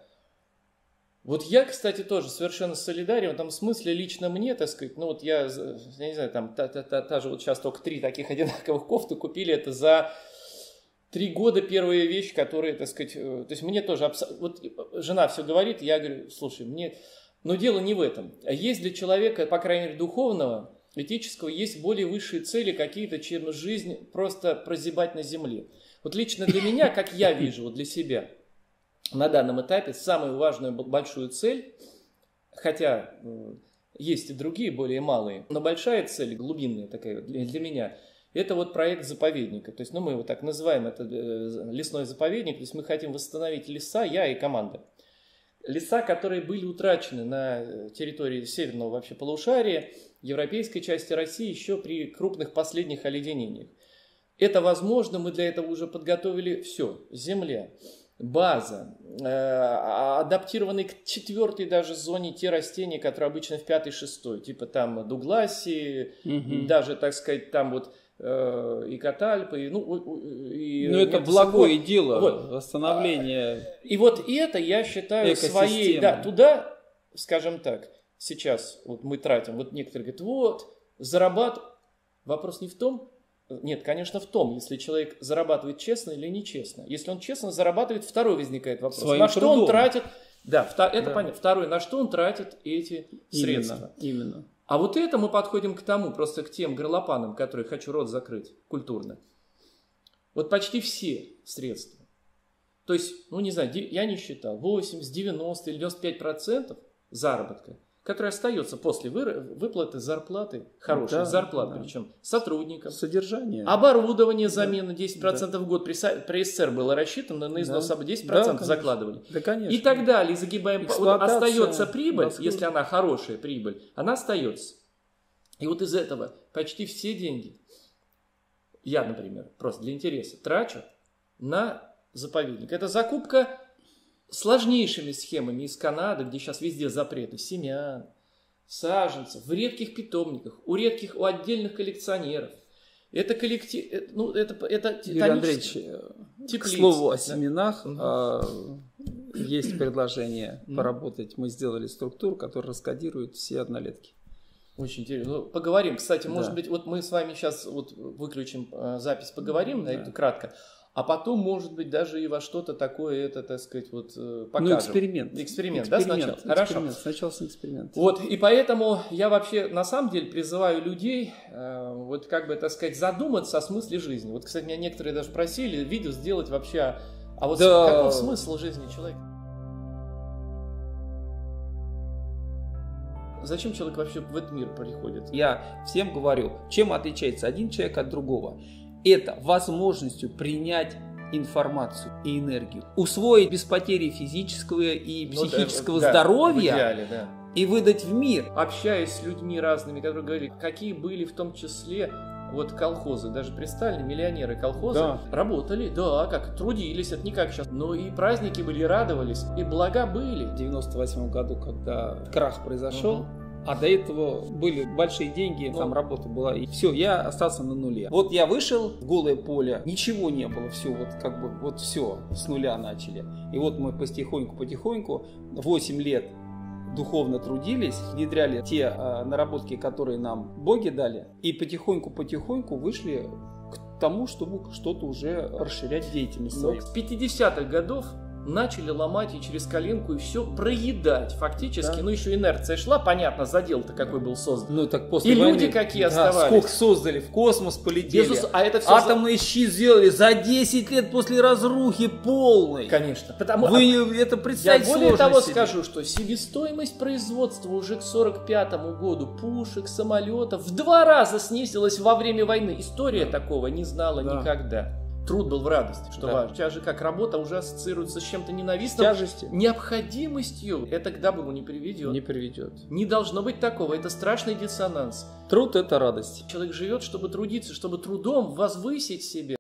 Вот я, кстати, тоже совершенно солидарен в этом смысле лично мне, так сказать, ну вот я, я не знаю, там та, та, та, та же вот сейчас только три таких одинаковых кофты купили, это за три года первая вещь, которая, так сказать, э, то есть мне тоже, абс... вот жена все говорит, я говорю, слушай, мне, но дело не в этом. Есть для человека, по крайней мере, духовного, этического, есть более высшие цели какие-то, чем жизнь просто прозябать на земле. Вот лично для меня, как я вижу, вот для себя, на данном этапе самую важную большую цель, хотя есть и другие более малые, но большая цель, глубинная такая для, для меня, это вот проект заповедника. То есть, ну, мы его так называем, это э, лесной заповедник. То есть, мы хотим восстановить леса, я и команда. Леса, которые были утрачены на территории северного вообще полушария, европейской части России еще при крупных последних оледенениях. Это возможно, мы для этого уже подготовили все. Земля, база, э, адаптированы к четвертой даже зоне те растения, которые обычно в пятой, шестой, типа там дугласии, угу. даже, так сказать, там вот э, и катальпы, и, ну,
и, ну это благое дело, вот. восстановление.
И вот это я считаю своей, да, туда, скажем так, сейчас вот мы тратим, вот некоторые говорят, вот, зарабатывать. Вопрос не в том, нет, конечно, в том, если человек зарабатывает честно или нечестно. Если он честно зарабатывает, второй возникает вопрос. Своим на что трудом. он тратит... Да, это да. понятно. Второй, на что он тратит эти именно, средства.
Именно.
А вот это мы подходим к тому, просто к тем горлопанам, которые хочу рот закрыть культурно. Вот почти все средства. То есть, ну не знаю, я не считал, 80, 90 или 95 процентов заработка – который остается после выплаты зарплаты, хорошей да, зарплаты, да. причем сотрудникам.
Содержание.
Оборудование, замена 10% да. в год при, при СССР было рассчитано, на износ да. 10% да, закладывали.
Да, конечно.
И так далее, загибаем. Вот остается прибыль, Москвы. если она хорошая прибыль, она остается. И вот из этого почти все деньги, я, например, просто для интереса, трачу на заповедник. Это закупка сложнейшими схемами из Канады, где сейчас везде запреты семян, саженцев, в редких питомниках, у редких, у отдельных коллекционеров. Это коллектив, э, ну это это
Юрий Андреевич, э, теплиц, к слову о семенах, да? есть предложение поработать. Мы сделали структуру, которая раскодирует все однолетки.
Очень интересно. Ну, поговорим. Кстати, может да. быть, вот мы с вами сейчас вот выключим э, запись, поговорим на да. это кратко. А потом, может быть, даже и во что-то такое это, так сказать, вот э, покажем.
Ну, эксперимент.
Эксперимент,
эксперимент
да, сначала?
Эксперимент. Хорошо. Сначала с эксперимент.
Вот, и поэтому я вообще, на самом деле, призываю людей, э, вот как бы, так сказать, задуматься о смысле жизни. Вот, кстати, меня некоторые даже просили видео сделать вообще, а вот да. каков смысл жизни человека? Зачем человек вообще в этот мир приходит?
Я всем говорю, чем отличается один человек от другого. Это возможностью принять информацию и энергию, усвоить без потери физического и психического ну, да, здоровья да, идеале, да. и выдать в мир.
Общаясь с людьми разными, которые говорили, какие были в том числе вот колхозы, даже при Сталине миллионеры колхозы да. работали, да, как трудились, это не как сейчас. Но и праздники были, радовались, и блага были.
В 98 году, когда крах произошел, угу. А до этого были большие деньги, там работа была, и все, я остался на нуле. Вот я вышел в голое поле, ничего не было, все, вот как бы, вот все, с нуля начали. И вот мы потихоньку-потихоньку, 8 лет духовно трудились, внедряли те э, наработки, которые нам боги дали, и потихоньку-потихоньку вышли к тому, чтобы что-то уже расширять деятельность.
Ну, с 50-х годов начали ломать и через коленку, и все проедать фактически. Да. Ну, еще инерция шла, понятно, задел-то какой был создан.
Ну, так после
И
войны,
люди какие да, оставались.
Сколько создали, в космос полетели. Безус...
А это все
Атомные за... щит сделали за 10 лет после разрухи полной.
Конечно.
Потому... Вы а... это представить
Я более того себе. скажу, что себестоимость производства уже к 45 году пушек, самолетов в два раза снизилась во время войны. История такого не знала да. никогда труд был в радости, что да. важно. Сейчас же как работа уже ассоциируется с чем-то ненавистным.
Тяжестью.
Необходимостью. Это к добру не приведет.
Не приведет.
Не должно быть такого. Это страшный диссонанс.
Труд – это радость.
Человек живет, чтобы трудиться, чтобы трудом возвысить себя.